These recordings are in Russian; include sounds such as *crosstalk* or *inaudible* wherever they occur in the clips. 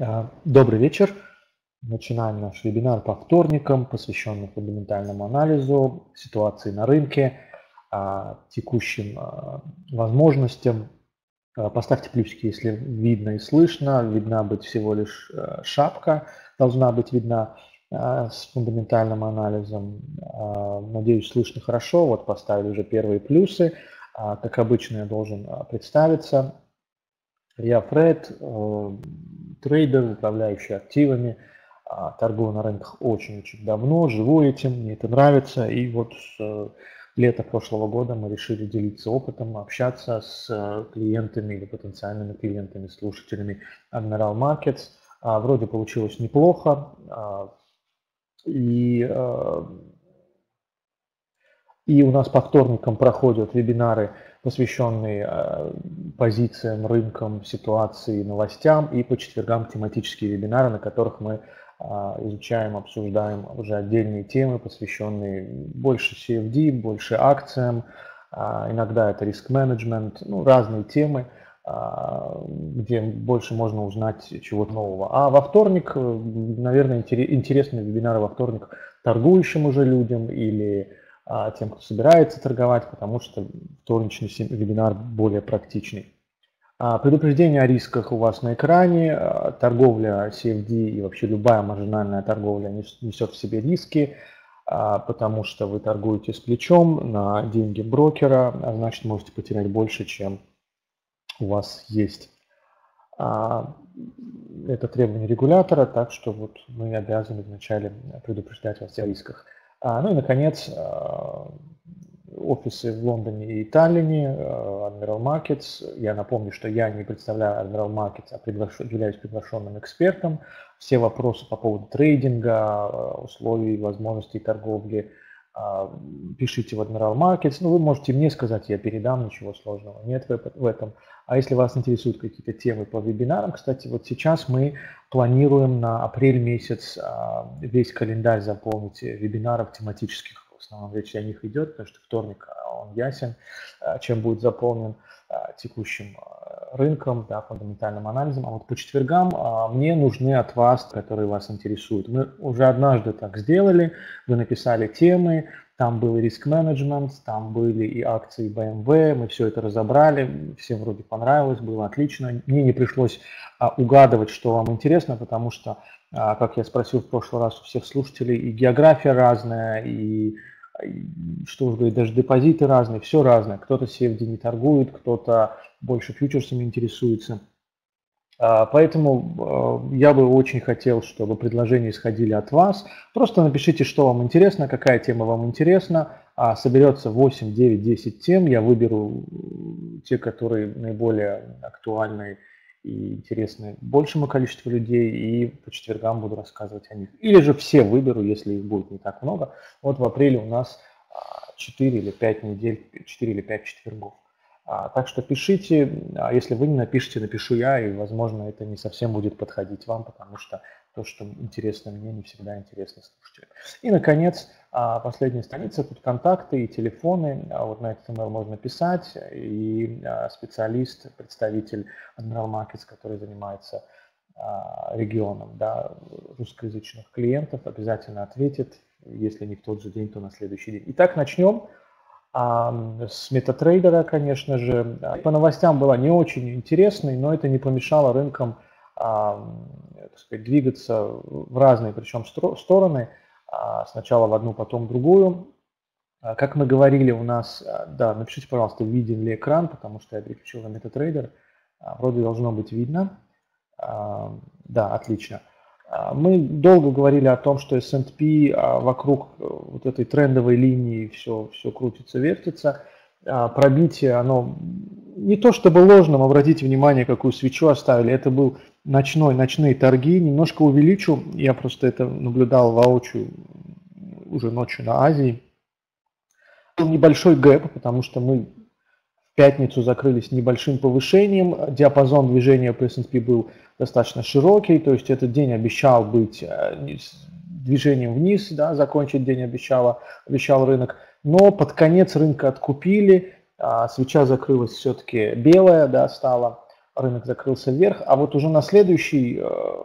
А, добрый вечер. Начинаем наш вебинар по вторникам, посвященный фундаментальному анализу, ситуации на рынке, а, текущим а, возможностям. Поставьте плюсики, если видно и слышно. Видна быть всего лишь шапка, должна быть видна с фундаментальным анализом. Надеюсь, слышно хорошо. Вот поставили уже первые плюсы. Как обычно, я должен представиться. Я Фред, э, трейдер, управляющий активами, а, торгую на рынках очень-очень давно, живу этим, мне это нравится. И вот с э, лета прошлого года мы решили делиться опытом, общаться с э, клиентами или потенциальными клиентами, слушателями Admiral Markets. А, вроде получилось неплохо. А, и, и у нас по вторникам проходят вебинары посвященный э, позициям, рынкам, ситуации, новостям, и по четвергам тематические вебинары, на которых мы э, изучаем, обсуждаем уже отдельные темы, посвященные больше CFD, больше акциям, э, иногда это риск-менеджмент, ну, разные темы, где больше можно узнать чего-то нового. А во вторник, наверное, интересные вебинары во вторник торгующим уже людям или тем, кто собирается торговать, потому что вторничный вебинар более практичный. А, предупреждение о рисках у вас на экране. А, торговля CFD и вообще любая маржинальная торговля несет в себе риски, потому что вы торгуете с плечом на деньги брокера, а значит можете потерять больше, чем у вас есть. Это требование регулятора, так что вот мы обязаны вначале предупреждать вас о рисках. А, ну и, наконец, а, офисы в Лондоне и Таллине, а, Admiral Markets. Я напомню, что я не представляю Admiral Markets, а приглаш... являюсь приглашенным экспертом. Все вопросы по поводу трейдинга, условий, возможностей торговли пишите в Admiral Markets. Ну, вы можете мне сказать, я передам, ничего сложного нет в этом. А если вас интересуют какие-то темы по вебинарам, кстати, вот сейчас мы планируем на апрель месяц а, весь календарь заполнить вебинаров тематических. В основном речь о них идет, потому что вторник а, он ясен, а, чем будет заполнен текущим рынком, да, фундаментальным анализом. А вот по четвергам мне нужны от вас, которые вас интересуют. Мы уже однажды так сделали, вы написали темы, там был и риск-менеджмент, там были и акции BMW, мы все это разобрали, всем вроде понравилось, было отлично. Мне не пришлось а, угадывать, что вам интересно, потому что, а, как я спросил в прошлый раз у всех слушателей, и география разная, и что уж говорить, даже депозиты разные, все разное. Кто-то CFD не торгует, кто-то больше фьючерсами интересуется. А, поэтому а, я бы очень хотел, чтобы предложения исходили от вас. Просто напишите, что вам интересно, какая тема вам интересна. А соберется 8, 9, 10 тем. Я выберу те, которые наиболее актуальны и интересны большему количеству людей, и по четвергам буду рассказывать о них. Или же все выберу, если их будет не так много. Вот в апреле у нас 4 а, или 5 недель, 4 или 5 четвергов. А, так что пишите, а если вы не напишите, напишу я, и, возможно, это не совсем будет подходить вам, потому что то, что интересно мне, не всегда интересно слушателям. И, наконец, а, последняя страница, тут контакты и телефоны, а вот на этот email можно писать, и специалист, представитель Admiral Markets, который занимается регионом да, русскоязычных клиентов, обязательно ответит, если не в тот же день, то на следующий день. Итак, начнем. А с метатрейдера, конечно же, по новостям была не очень интересной, но это не помешало рынкам а, так сказать, двигаться в разные, причем стороны, а, сначала в одну, потом в другую. А, как мы говорили, у нас, да, напишите, пожалуйста, виден ли экран, потому что я переключил на MetaTrader. Вроде должно быть видно. Да, отлично. А, мы долго говорили о том, что S&P а, вокруг э, вот этой трендовой линии все, все крутится, вертится. А, пробитие, оно не то чтобы ложным, обратите внимание, какую свечу оставили, это был ночной, ночные торги, немножко увеличу, я просто это наблюдал воочию уже ночью на Азии. Был небольшой гэп, потому что мы в пятницу закрылись небольшим повышением, диапазон движения по S&P был достаточно широкий, то есть этот день обещал быть э, движением вниз, да, закончить день обещала, обещал рынок, но под конец рынка откупили, а свеча закрылась все-таки белая, да, стала, рынок закрылся вверх, а вот уже на, следующий,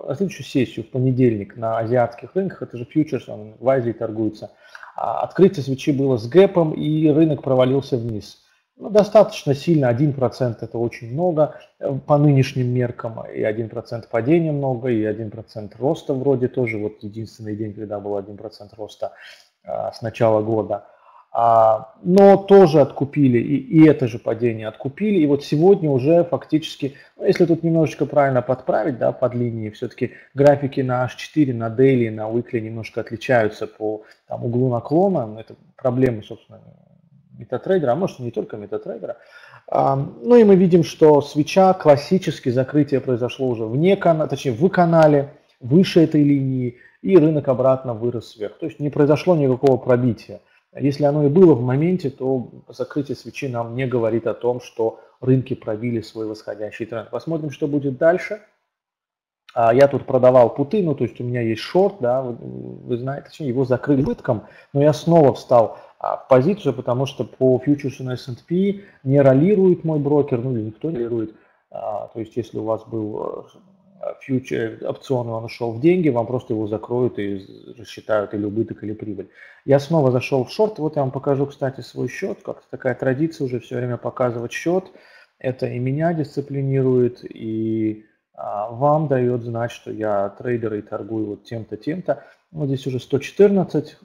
на следующую сессию в понедельник на азиатских рынках, это же фьючерс, он в Азии торгуется, а открытие свечи было с гэпом, и рынок провалился вниз. Ну, достаточно сильно, 1% это очень много э, по нынешним меркам, и 1% падения много, и 1% роста вроде тоже, вот единственный день, когда был 1% роста а, с начала года. А, но тоже откупили, и, и это же падение откупили, и вот сегодня уже фактически, ну, если тут немножечко правильно подправить, да, под линии, все-таки графики на H4, на Daily, на Weekly немножко отличаются по там, углу наклона, это проблемы, собственно, метатрейдера, а может не только метатрейдера. Ну и мы видим, что свеча, классически закрытие произошло уже вне канала, точнее в канале, выше этой линии, и рынок обратно вырос вверх. То есть не произошло никакого пробития. Если оно и было в моменте, то закрытие свечи нам не говорит о том, что рынки пробили свой восходящий тренд. Посмотрим, что будет дальше. А, я тут продавал путы, ну то есть у меня есть шорт, да, вы, вы знаете, точнее его закрыли убытком, но я снова встал а, в позицию, потому что по фьючерсу на S&P не ролирует мой брокер, ну или никто не ролирует. А, то есть если у вас был э, фьючер, опцион, он ушел в деньги, вам просто его закроют и рассчитают или убыток, или прибыль. Я снова зашел в шорт, вот я вам покажу, кстати, свой счет, как-то такая традиция уже все время показывать счет. Это и меня дисциплинирует, и а, вам дает знать, что я трейдер и торгую вот тем-то, тем-то. Вот здесь уже 114,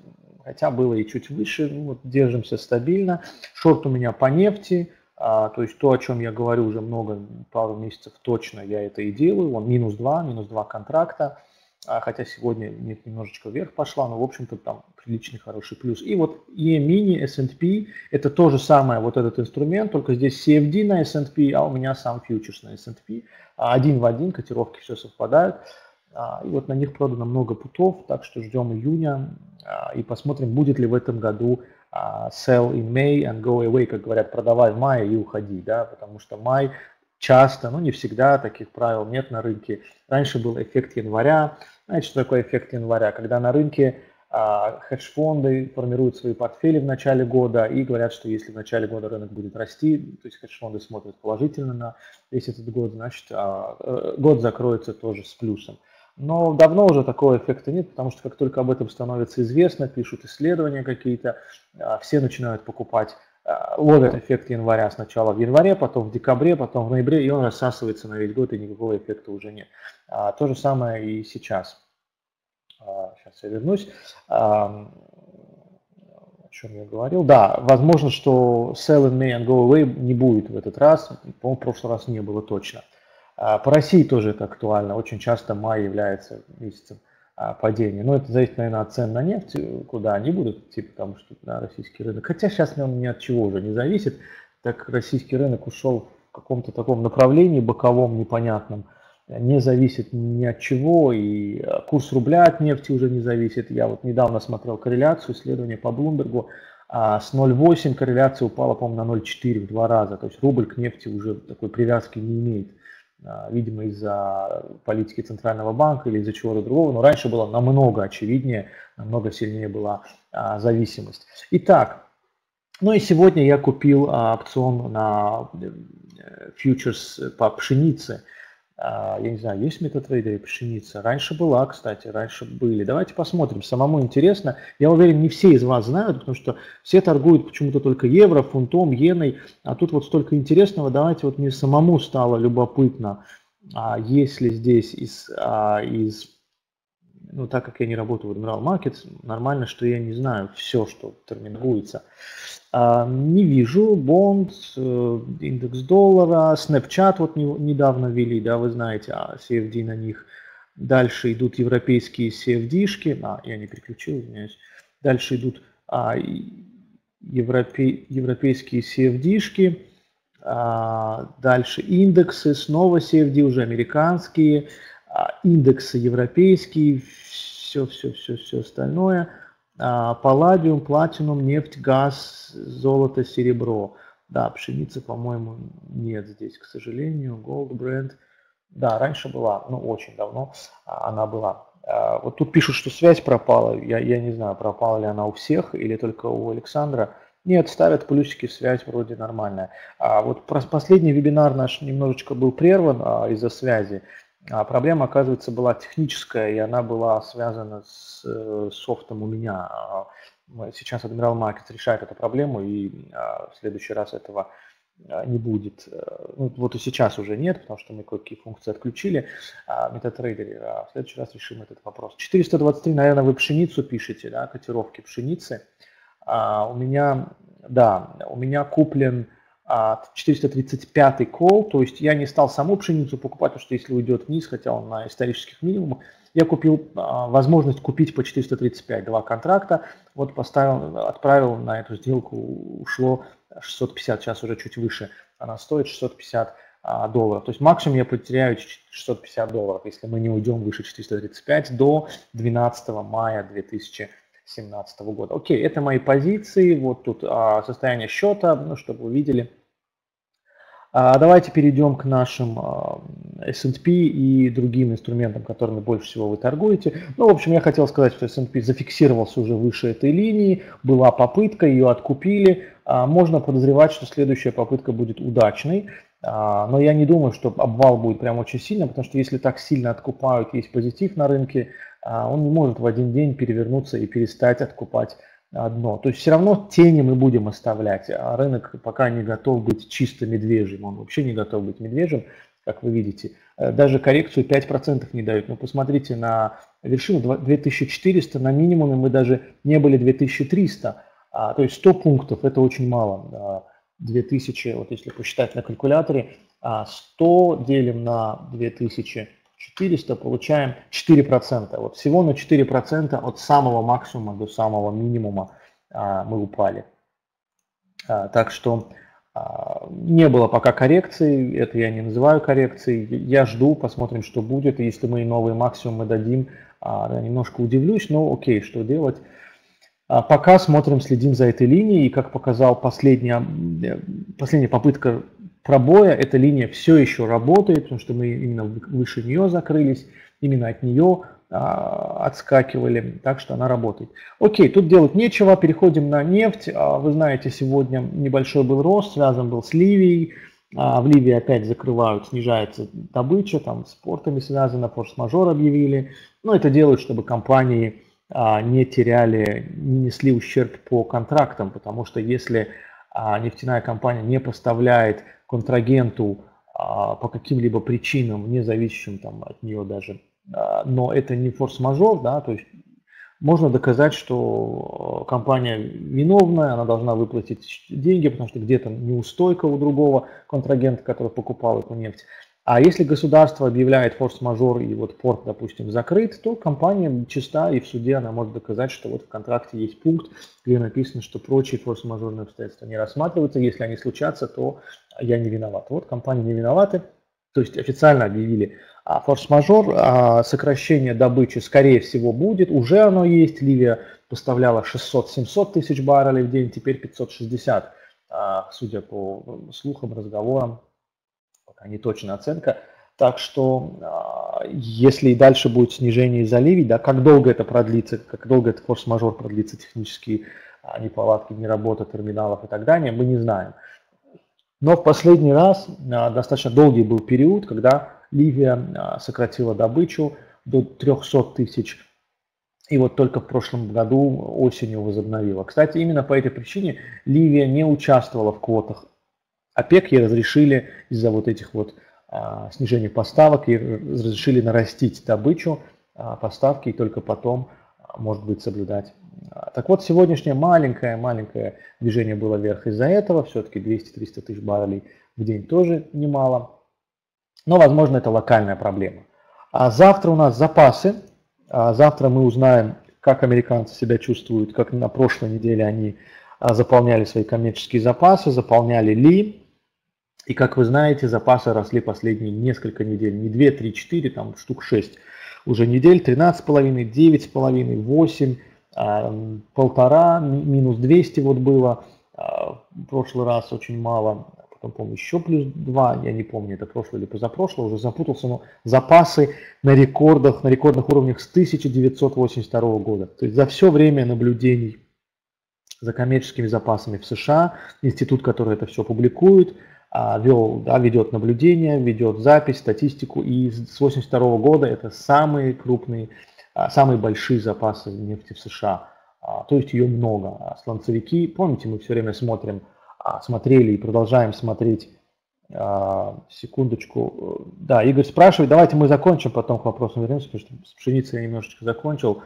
хотя было и чуть выше, ну, вот держимся стабильно. Шорт у меня по нефти, а, то есть то, о чем я говорю уже много, пару месяцев точно, я это и делаю. Он минус 2, минус 2 контракта, а, хотя сегодня нефть немножечко вверх пошла, но в общем-то там приличный хороший плюс. И вот E-mini S&P, это то же самое, вот этот инструмент, только здесь CFD на S&P, а у меня сам фьючерс на S&P. Один в один, котировки все совпадают. А, и вот на них продано много путов, так что ждем июня а, и посмотрим, будет ли в этом году а, sell in May and go away, как говорят, продавай в мае и уходи, да, потому что май часто, ну не всегда, таких правил нет на рынке. Раньше был эффект января. Знаете, что такое эффект января? Когда на рынке а, хедж-фонды формируют свои портфели в начале года и говорят, что если в начале года рынок будет расти, то есть хедж-фонды смотрят положительно на весь этот год, значит а, э, год закроется тоже с плюсом. Но давно уже такого эффекта нет, потому что как только об этом становится известно, пишут исследования какие-то, а, все начинают покупать, а, ловят эффект января сначала в январе, потом в декабре, потом в ноябре, и он рассасывается на весь год, и никакого эффекта уже нет. А, то же самое и сейчас. Сейчас я вернусь. О чем я говорил? Да, возможно, что sell in May and go away не будет в этот раз. По-моему, в прошлый раз не было точно. А, по России тоже это актуально. Очень часто май является месяцем а, падения. Но это зависит, наверное, от цен на нефть, куда они будут идти, потому что на российский рынок. Хотя сейчас он ни от чего уже не зависит. Так российский рынок ушел в каком-то таком направлении боковом, непонятном. Не зависит ни от чего, и а, курс рубля от нефти уже не зависит. Я вот недавно смотрел корреляцию, исследование по Блумбергу. с 0,8 корреляция упала, по-моему, на 0,4 в два раза. То есть рубль к нефти уже такой привязки не имеет. А, видимо, из-за политики Центрального банка или из-за чего-то другого, но раньше было намного очевиднее, намного сильнее была а, зависимость. Итак, ну и сегодня я купил а, опцион на э, фьючерс по пшенице. А, я не знаю, есть метатрейдеры пшеница? Раньше была, кстати, раньше были. Давайте посмотрим, самому интересно. Я уверен, не все из вас знают, потому что все торгуют почему-то только евро, фунтом, иеной, а тут вот столько интересного. Давайте вот мне самому стало любопытно, а есть ли здесь из, а, из ну, так как я не работаю в Admiral Markets, нормально, что я не знаю все, что терминуется. Не вижу. Бонд, э, индекс доллара, Snapchat вот недавно ввели, да, вы знаете, а CFD на них. Дальше идут европейские CFD-шки, а, я не переключил, извиняюсь. Дальше идут а, европе, европейские CFD-шки, а, дальше индексы, снова CFD, уже американские, а, индексы европейские, все, все, все, все остальное – палладиум, платинум, нефть, газ, золото, серебро. Да, пшеницы, по-моему, нет здесь, к сожалению. Gold Brand. Да, раньше была, ну очень давно она была. Вот тут пишут, что связь пропала. Я, я не знаю, пропала ли она у всех или только у Александра. Нет, ставят плюсики, связь вроде нормальная. А вот последний вебинар наш немножечко был прерван а, из-за связи. А проблема, оказывается, была техническая, и она была связана с э, софтом у меня. А, сейчас Admiral Markets решает эту проблему, и а, в следующий раз этого а, не будет. Э, ну, вот и сейчас уже нет, потому что мы кое-какие функции отключили а, MetaTrader. А в следующий раз решим этот вопрос. 423, наверное, вы пшеницу пишете, да, котировки пшеницы. А, у меня, да, у меня куплен 435 кол, то есть я не стал саму пшеницу покупать, потому что если уйдет вниз, хотя он на исторических минимумах, я купил а, возможность купить по 435 два контракта, вот поставил, отправил на эту сделку, ушло 650, сейчас уже чуть выше, она стоит 650 а, долларов. То есть максимум я потеряю 650 долларов, если мы не уйдем выше 435 до 12 мая 2017 года. Окей, это мои позиции, вот тут а, состояние счета, ну, чтобы вы видели. А давайте перейдем к нашим а, S&P и другим инструментам, которыми больше всего вы торгуете. Ну, в общем, я хотел сказать, что S&P зафиксировался уже выше этой линии, была попытка, ее откупили. А, можно подозревать, что следующая попытка будет удачной. Но я не думаю, что обвал будет прям очень сильно, потому что если так сильно откупают, есть позитив на рынке, он не может в один день перевернуться и перестать откупать одно. То есть все равно тени мы будем оставлять, а рынок пока не готов быть чисто медвежьим, он вообще не готов быть медвежьим, как вы видите. Э, даже коррекцию 5% не дают. Но посмотрите на вершину 2400, на минимуме мы даже не были 2300, а, то есть 100 пунктов, это очень мало. 2000, вот если посчитать на калькуляторе, 100 а, делим на 2000, 400 получаем 4%. Вот всего на 4% от самого максимума до самого минимума а, мы упали. А, так что а, не было пока коррекции, это я не называю коррекцией. Я жду, посмотрим, что будет. Если мы новый максимум мы дадим, а, немножко удивлюсь, но окей, что делать. А, пока смотрим, следим за этой линией. И как показал последняя, последняя попытка пробоя эта линия все еще работает, потому что мы именно выше нее закрылись, именно от нее а, отскакивали, так что она работает. Окей, тут делать нечего, переходим на нефть. А, вы знаете, сегодня небольшой был рост, связан был с Ливией. А, в Ливии опять закрывают, снижается добыча, там с портами связано, форс-мажор объявили. Но это делают, чтобы компании а, не теряли, не несли ущерб по контрактам, потому что если а, нефтяная компания не поставляет контрагенту а, по каким-либо причинам, не зависящим там, от нее даже, а, но это не форс-мажор, да, то есть можно доказать, что компания виновная, она должна выплатить деньги, потому что где-то неустойка у другого контрагента, который покупал эту нефть. А если государство объявляет форс-мажор и вот порт, допустим, закрыт, то компания чиста и в суде она может доказать, что вот в контракте есть пункт, где написано, что прочие форс-мажорные обстоятельства не рассматриваются. Если они случатся, то я не виноват. Вот компании не виноваты, то есть официально объявили а форс-мажор, а сокращение добычи скорее всего будет, уже оно есть, Ливия поставляла 600-700 тысяч баррелей в день, теперь 560, а, судя по слухам, разговорам, пока не точная оценка. Так что, а, если и дальше будет снижение из-за Ливии, да, как долго это продлится, как долго этот форс-мажор продлится, технические а, неполадки, не работа терминалов и так далее, мы не знаем. Но в последний раз достаточно долгий был период, когда Ливия сократила добычу до 300 тысяч и вот только в прошлом году осенью возобновила. Кстати, именно по этой причине Ливия не участвовала в квотах ОПЕК ей разрешили из-за вот этих вот а, снижения поставок, ей разрешили нарастить добычу, а, поставки и только потом, а, может быть, соблюдать. Так вот, сегодняшнее маленькое-маленькое движение было вверх из-за этого, все-таки 200-300 тысяч баррелей в день тоже немало. Но, возможно, это локальная проблема. А завтра у нас запасы. А завтра мы узнаем, как американцы себя чувствуют, как на прошлой неделе они заполняли свои коммерческие запасы, заполняли ли. И как вы знаете, запасы росли последние несколько недель, не 2, 3, 4, там штук 6 уже недель, 13,5, 9,5, 8, полтора, минус 200 вот было, а, в прошлый раз очень мало, потом помню еще плюс 2, я не помню, это прошлое или позапрошлое, уже запутался, но запасы на рекордах, на рекордных уровнях с 1982 года. То есть за все время наблюдений за коммерческими запасами в США, институт, который это все публикует, вел, да, ведет наблюдение, ведет запись, статистику, и с 1982 года это самые крупные, а, самые большие запасы нефти в США. А, то есть ее много. Сланцевики, помните, мы все время смотрим, смотрели и продолжаем смотреть секундочку. Да, Игорь спрашивает, давайте мы закончим, потом к вопросу вернемся, потому что с пшеницей я немножечко закончил.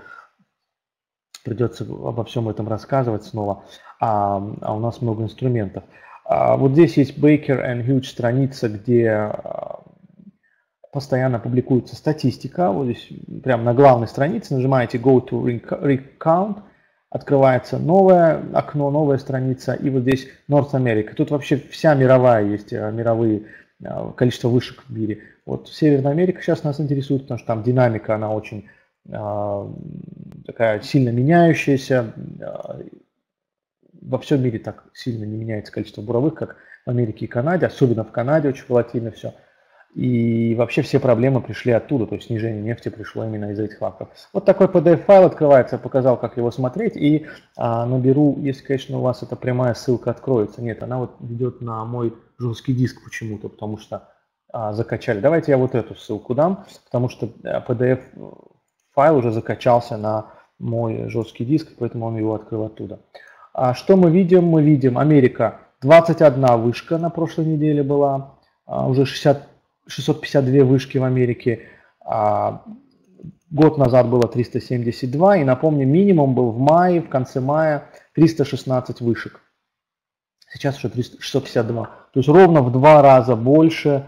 Придется обо всем этом рассказывать снова. А, а у нас много инструментов. А, вот здесь есть Baker and Huge страница, где а, постоянно публикуется статистика. Вот здесь прямо на главной странице нажимаете Go to Recount, открывается новое окно, новая страница, и вот здесь North America. Тут вообще вся мировая есть, а, мировые количество вышек в мире. Вот Северная Америка сейчас нас интересует, потому что там динамика, она очень такая сильно меняющаяся, во всем мире так сильно не меняется количество буровых, как в Америке и Канаде, особенно в Канаде очень волатильно все. И вообще все проблемы пришли оттуда, то есть снижение нефти пришло именно из этих факторов. Вот такой PDF-файл открывается, я показал, как его смотреть, и а, наберу, если, конечно, у вас эта прямая ссылка откроется. Нет, она вот ведет на мой жесткий диск почему-то, потому что а, закачали. Давайте я вот эту ссылку дам, потому что PDF-файл уже закачался на мой жесткий диск, поэтому он его открыл оттуда. А что мы видим? Мы видим Америка 21 вышка на прошлой неделе была, а, уже 60, 652 вышки в Америке. А, год назад было 372, и напомню, минимум был в мае, в конце мая 316 вышек. Сейчас уже 300, 652. То есть ровно в два раза больше,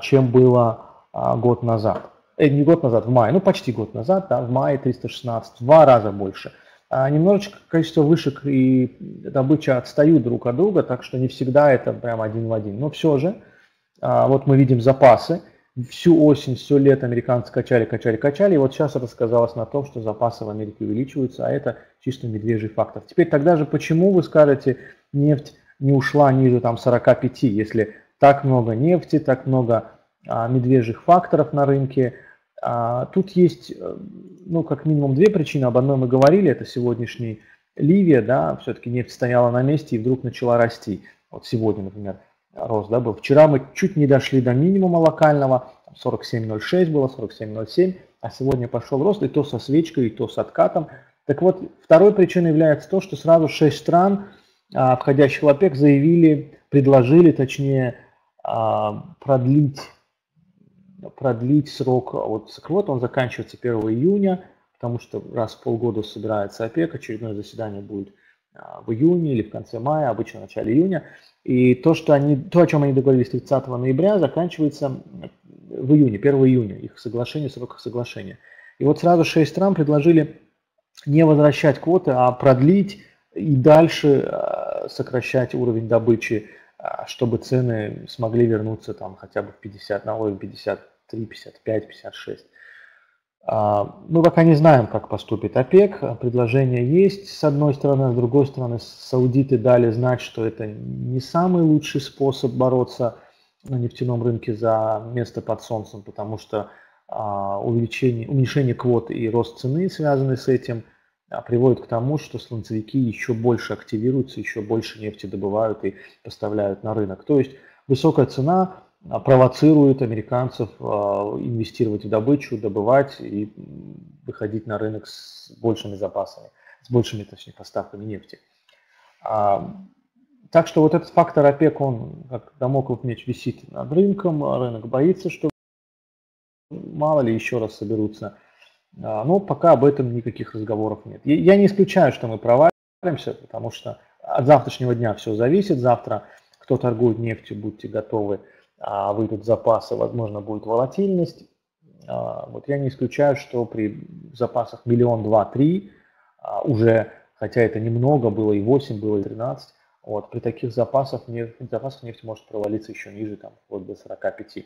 чем было год назад. Э, не год назад, в мае, ну почти год назад, да, в мае 316, в два раза больше. А немножечко количество вышек и добыча отстают друг от друга, так что не всегда это прям один в один. Но все же, а, вот мы видим запасы. Всю осень, все лето американцы качали, качали, качали. И вот сейчас это сказалось на том, что запасы в Америке увеличиваются, а это чисто медвежий фактор. Теперь тогда же почему вы скажете, нефть не ушла ниже там 45, если так много нефти, так много а, медвежьих факторов на рынке, тут есть, э, ну, как минимум две причины. Об одной мы говорили, это сегодняшний Ливия, да, все-таки нефть стояла на месте и вдруг начала расти. Вот сегодня, например, рост, да, был. Вчера мы чуть не дошли до минимума локального, 47.06 было, 47.07, а сегодня пошел рост и то со свечкой, и то с откатом. Так вот, второй причиной является то, что сразу 6 стран, а, входящих в ОПЕК, заявили, предложили, точнее, а, продлить продлить срок, вот квот, он заканчивается 1 июня, потому что раз в полгода собирается ОПЕК, очередное заседание будет а, в июне или в конце мая, обычно в начале июня. И то, что они, то, о чем они договорились 30 ноября, заканчивается в июне, 1 июня, их соглашение, срок их соглашения. И вот сразу 6 стран предложили не возвращать квоты, а продлить и дальше а, сокращать уровень добычи а, чтобы цены смогли вернуться там хотя бы в 50, на уровень 53, 55, 56. Мы пока не знаем, как поступит ОПЕК. Предложение есть с одной стороны, а с другой стороны саудиты дали знать, что это не самый лучший способ бороться на нефтяном рынке за место под солнцем, потому что а, увеличение, уменьшение квот и рост цены связаны с этим – а, приводит к тому, что сланцевики еще больше активируются, еще больше нефти добывают и поставляют на рынок. То есть высокая цена а, провоцирует американцев а, инвестировать в добычу, добывать и выходить на рынок с большими запасами, с большими, точнее, поставками нефти. Так что вот этот фактор ОПЕК, он как домоклов меч висит над рынком, рынок боится, что мало ли еще раз соберутся а, но пока об этом никаких разговоров нет. Я не исключаю, что мы провалимся, потому что от завтрашнего дня все зависит. Завтра кто торгует нефтью, будьте готовы, а, выйдут запасы, возможно, будет волатильность. А, вот я не исключаю, что при запасах миллион, два, три уже, хотя это немного, было и 8, было и 13, вот, при таких запасах нефть, запасах нефть может провалиться еще ниже, там, вот до 45.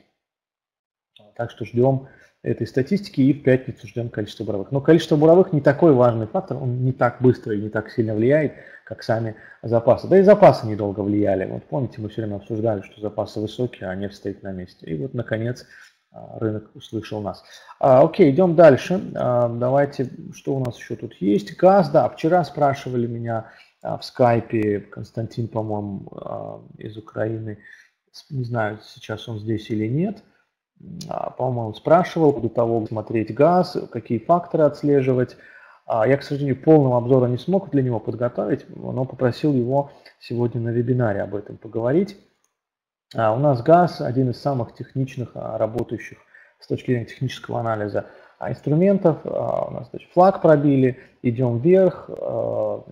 Так что ждем этой статистики и в пятницу ждем количество буровых. Но количество буровых не такой важный фактор, он не так быстро и не так сильно влияет, как сами запасы. Да и запасы недолго влияли. Вот помните, мы все время обсуждали, что запасы высокие, а нефть стоит на месте. И вот, наконец, а, рынок услышал нас. А, окей, идем дальше. А, давайте, что у нас еще тут есть? Газ, да, вчера спрашивали меня в скайпе, Константин, по-моему, из Украины, не знаю, сейчас он здесь или нет, по-моему, спрашивал до того смотреть газ, какие факторы отслеживать. Я, к сожалению, полного обзора не смог для него подготовить, но попросил его сегодня на вебинаре об этом поговорить. У нас газ один из самых техничных работающих с точки зрения технического анализа а инструментов. А, у нас значит, флаг пробили, идем вверх. А,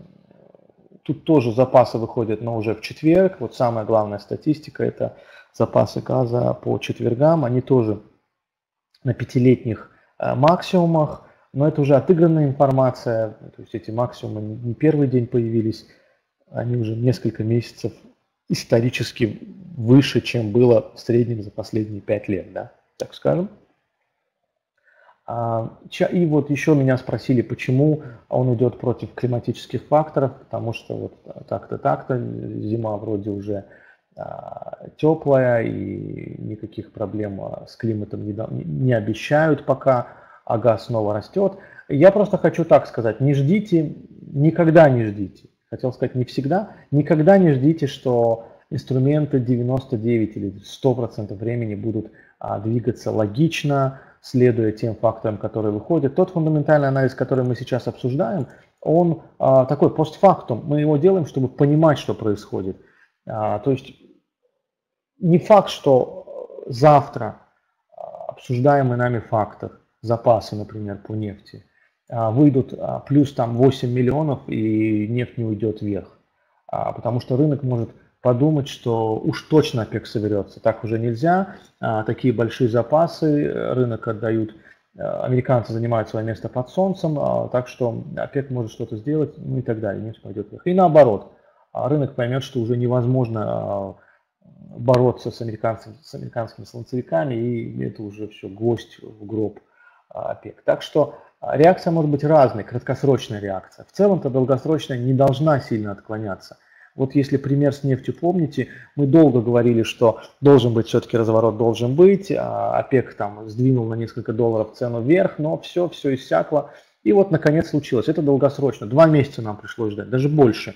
тут тоже запасы выходят, но уже в четверг. Вот самая главная статистика – это запасы газа по четвергам. Они тоже на пятилетних максимумах, но это уже отыгранная информация. То есть эти максимумы не первый день появились, они уже несколько месяцев исторически выше, чем было в среднем за последние пять лет, да, так скажем. А, и вот еще меня спросили, почему он идет против климатических факторов, потому что вот так-то, так-то, зима вроде уже теплая и никаких проблем а, с климатом не, не обещают пока, а газ снова растет. Я просто хочу так сказать, не ждите, никогда не ждите, хотел сказать не всегда, никогда не ждите, что инструменты 99 или 100% времени будут двигаться логично, следуя тем факторам, которые выходят. Тот фундаментальный анализ, который мы сейчас обсуждаем, он а, такой постфактум. Мы его делаем, чтобы понимать, что происходит. А, то есть не факт, что завтра а, обсуждаемый нами фактор, запасы, например, по нефти, а, выйдут плюс там 8 миллионов и нефть не уйдет вверх. А, потому что рынок может подумать, что уж точно ОПЕК соберется. Так уже нельзя. А, такие большие запасы э, рынок отдают. Э, американцы занимают свое место под солнцем, а, так что ОПЕК может что-то сделать ну и так далее. Нефть пойдет вверх. И наоборот, рынок поймет, что уже невозможно бороться с, американцами, с американскими солнцевиками, и это уже все гость в гроб ОПЕК. Так что реакция может быть разной, краткосрочная реакция. В целом-то долгосрочная не должна сильно отклоняться – вот если пример с нефтью помните, мы долго говорили, что должен быть все-таки разворот, должен быть. А ОПЕК там сдвинул на несколько долларов цену вверх, но все, все иссякло. И вот наконец случилось. Это долгосрочно. Два месяца нам пришлось ждать, даже больше.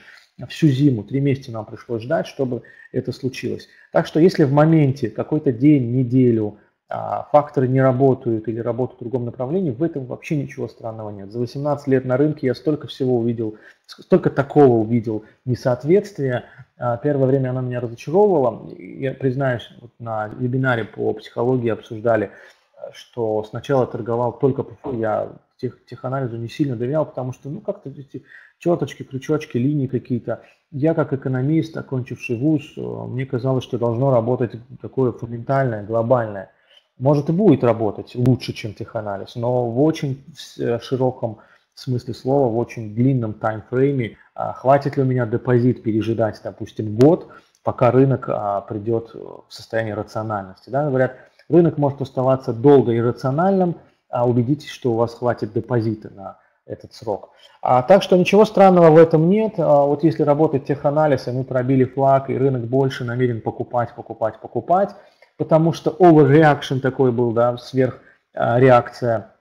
Всю зиму, три месяца нам пришлось ждать, чтобы это случилось. Так что если в моменте, какой-то день, неделю, а, факторы не работают или работают в другом направлении, в этом вообще ничего странного нет. За 18 лет на рынке я столько всего увидел, столько такого увидел несоответствия. А, первое время она меня разочаровывала. Я признаюсь, вот на вебинаре по психологии обсуждали, что сначала торговал только по я тех, теханализу не сильно доверял, потому что, ну, как-то четочки, крючочки, линии какие-то. Я, как экономист, окончивший вуз, мне казалось, что должно работать такое фундаментальное, глобальное – может и будет работать лучше, чем теханализ, но в очень э, широком смысле слова, в очень длинном таймфрейме, а, хватит ли у меня депозит пережидать, допустим, год, пока рынок а, придет в состояние рациональности. Да? Говорят, рынок может оставаться долго иррациональным, а убедитесь, что у вас хватит депозита на этот срок. А, так что ничего странного в этом нет. А, вот если работает теханализ, и мы пробили флаг, и рынок больше намерен покупать, покупать, покупать, потому что overreaction такой был, да, сверхреакция,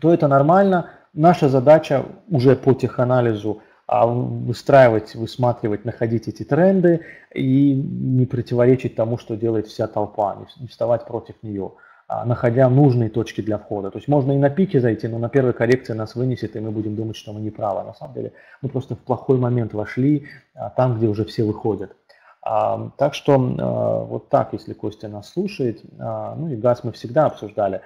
то это нормально. Наша задача уже по теханализу а, выстраивать, высматривать, находить эти тренды и не противоречить тому, что делает вся толпа, не вставать против нее, а, находя нужные точки для входа. То есть можно и на пике зайти, но на первой коррекции нас вынесет, и мы будем думать, что мы не правы. На самом деле мы просто в плохой момент вошли, а, там, где уже все выходят. А, так что а, вот так, если Костя нас слушает, а, ну и газ мы всегда обсуждали.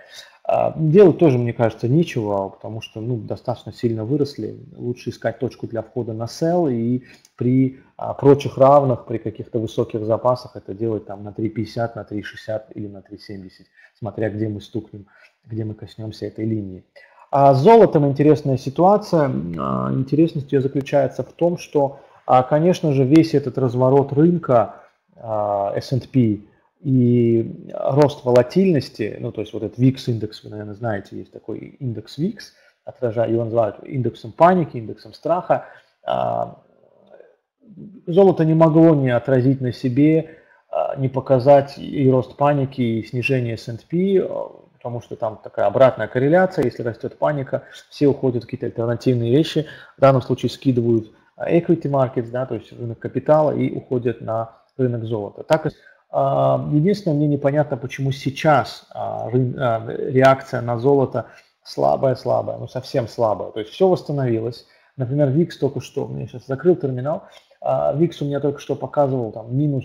Делать тоже, мне кажется, нечего, потому что ну, достаточно сильно выросли. Лучше искать точку для входа на sell и при прочих равных, при каких-то высоких запасах это делать там на 3.50, на 3.60 или на 3.70, смотря где мы стукнем, где мы коснемся этой линии. А с золотом интересная ситуация. Интересность ее заключается в том, что а, конечно же, весь этот разворот рынка а, S&P и рост волатильности, ну, то есть вот этот VIX индекс, вы, наверное, знаете, есть такой индекс VIX, отражая, его называют индексом паники, индексом страха. А, золото не могло не отразить на себе, не показать и рост паники, и снижение S&P, потому что там такая обратная корреляция, если растет паника, все уходят в какие-то альтернативные вещи, в данном случае скидывают equity markets, да, то есть рынок капитала, и уходят на рынок золота. Так, единственное, мне непонятно, почему сейчас реакция на золото слабая-слабая, ну совсем слабая. То есть все восстановилось. Например, VIX только что, меня сейчас закрыл терминал, VIX у меня только что показывал там минус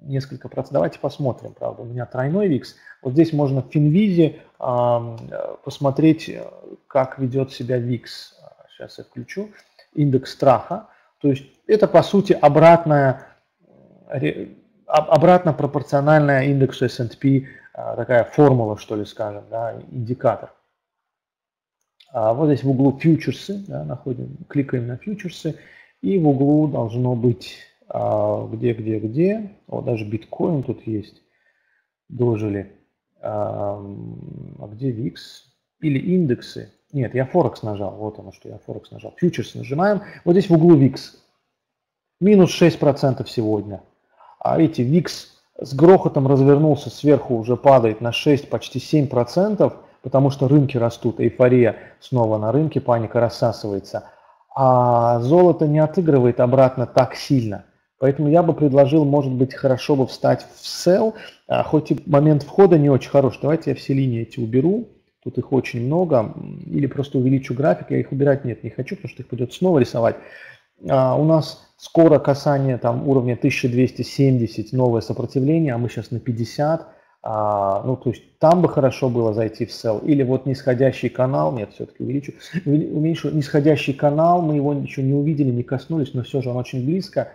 несколько процентов. Давайте посмотрим, правда, у меня тройной VIX. Вот здесь можно в Финвизе посмотреть, как ведет себя VIX. Сейчас я включу. Индекс страха. То есть это, по сути, обратная, обратно пропорциональная индексу S&P, такая формула, что ли, скажем, да, индикатор. А вот здесь в углу фьючерсы, да, находим, кликаем на фьючерсы, и в углу должно быть а, где, где, где, вот даже биткоин тут есть, дожили, а, а где VIX или индексы, нет, я Форекс нажал, вот оно, что я Форекс нажал, фьючерсы нажимаем, вот здесь в углу VIX, минус 6% сегодня, а видите, VIX с грохотом развернулся, сверху уже падает на 6, почти 7%, потому что рынки растут, эйфория снова на рынке, паника рассасывается, а золото не отыгрывает обратно так сильно – Поэтому я бы предложил, может быть, хорошо бы встать в sell, а, хоть и момент входа не очень хороший. Давайте я все линии эти уберу, тут их очень много, или просто увеличу график, я их убирать нет, не хочу, потому что их придется снова рисовать. А, у нас скоро касание там уровня 1270, новое сопротивление, а мы сейчас на 50. А, ну, то есть там бы хорошо было зайти в sell. Или вот нисходящий канал, нет, все-таки увеличу, уменьшу, нисходящий канал, мы его еще не увидели, не коснулись, но все же он очень близко.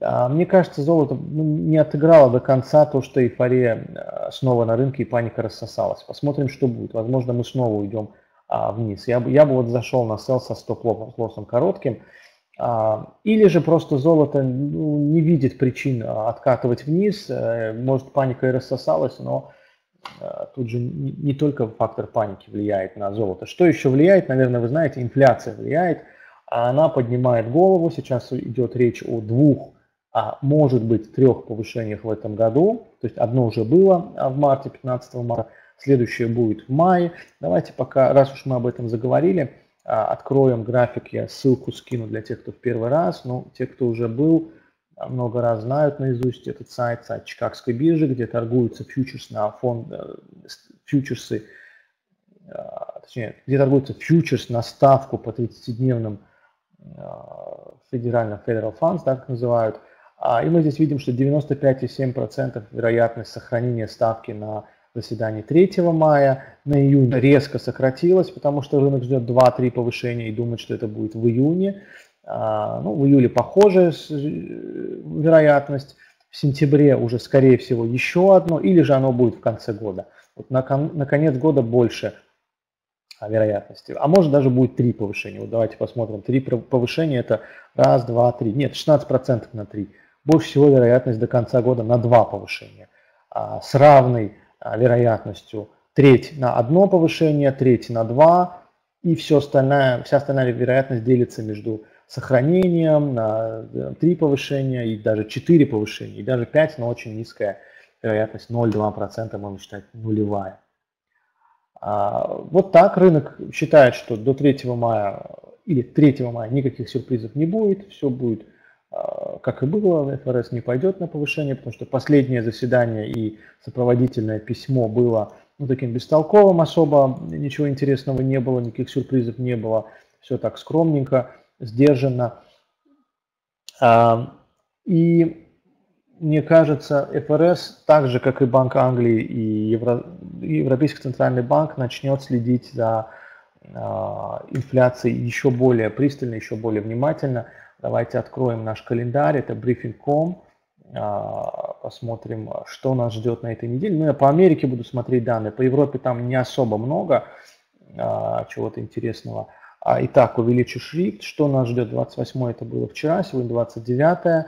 А, мне кажется, золото ну, не отыграло до конца то, что эйфория а, снова на рынке и паника рассосалась. Посмотрим, что будет. Возможно, мы снова уйдем а, вниз. Я бы, я бы вот зашел на сел со стоп-лоссом коротким. Или же просто золото ну, не видит причин откатывать вниз. Э, может, паника и рассосалась, но тут же не только фактор паники влияет на золото. Что еще влияет? Наверное, вы знаете, инфляция влияет. Она поднимает голову. Сейчас идет речь о двух а может быть трех повышениях в этом году. То есть одно уже было а, в марте, 15 марта, следующее будет в мае. Давайте пока, раз уж мы об этом заговорили, а, откроем график, я ссылку скину для тех, кто в первый раз, но те, кто уже был, а, много раз знают наизусть этот сайт, сайт Чикагской биржи, где торгуются фьючерс на фонд, э, фьючерсы, точнее, где торгуются фьючерс на ставку по 30-дневным федеральным Federal Funds, так называют, а, и мы здесь видим, что 95,7% вероятность сохранения ставки на заседании 3 мая. На июнь резко сократилась, потому что рынок ждет 2-3 повышения и думает, что это будет в июне. А, ну, в июле похожая э, вероятность. В сентябре уже, скорее всего, еще одно, или же оно будет в конце года. Вот на, на конец года больше вероятности. А может даже будет три повышения. Вот давайте посмотрим. Три повышения это раз, два, три. Нет, 16% на три больше всего вероятность до конца года на два повышения. А, с равной а, вероятностью треть на одно повышение, треть на два, и все остальное, вся остальная вероятность делится между сохранением на э, три повышения и даже четыре повышения, и даже пять, но очень низкая вероятность 0,2% можно считать нулевая. А, вот так рынок считает, что до 3 мая или 3 мая никаких сюрпризов не будет, все будет а, как и было, ФРС не пойдет на повышение, потому что последнее заседание и сопроводительное письмо было ну, таким бестолковым особо, ничего интересного не было, никаких сюрпризов не было, все так скромненько, сдержанно. А, и мне кажется, ФРС, так же как и Банк Англии и Евро... Европейский центральный банк, начнет следить за а, инфляцией еще более пристально, еще более внимательно – Давайте откроем наш календарь, это briefing.com, а, посмотрим, что нас ждет на этой неделе. Ну, я по Америке буду смотреть данные, по Европе там не особо много а, чего-то интересного. А, итак, увеличу шрифт, что нас ждет 28 это было вчера, сегодня 29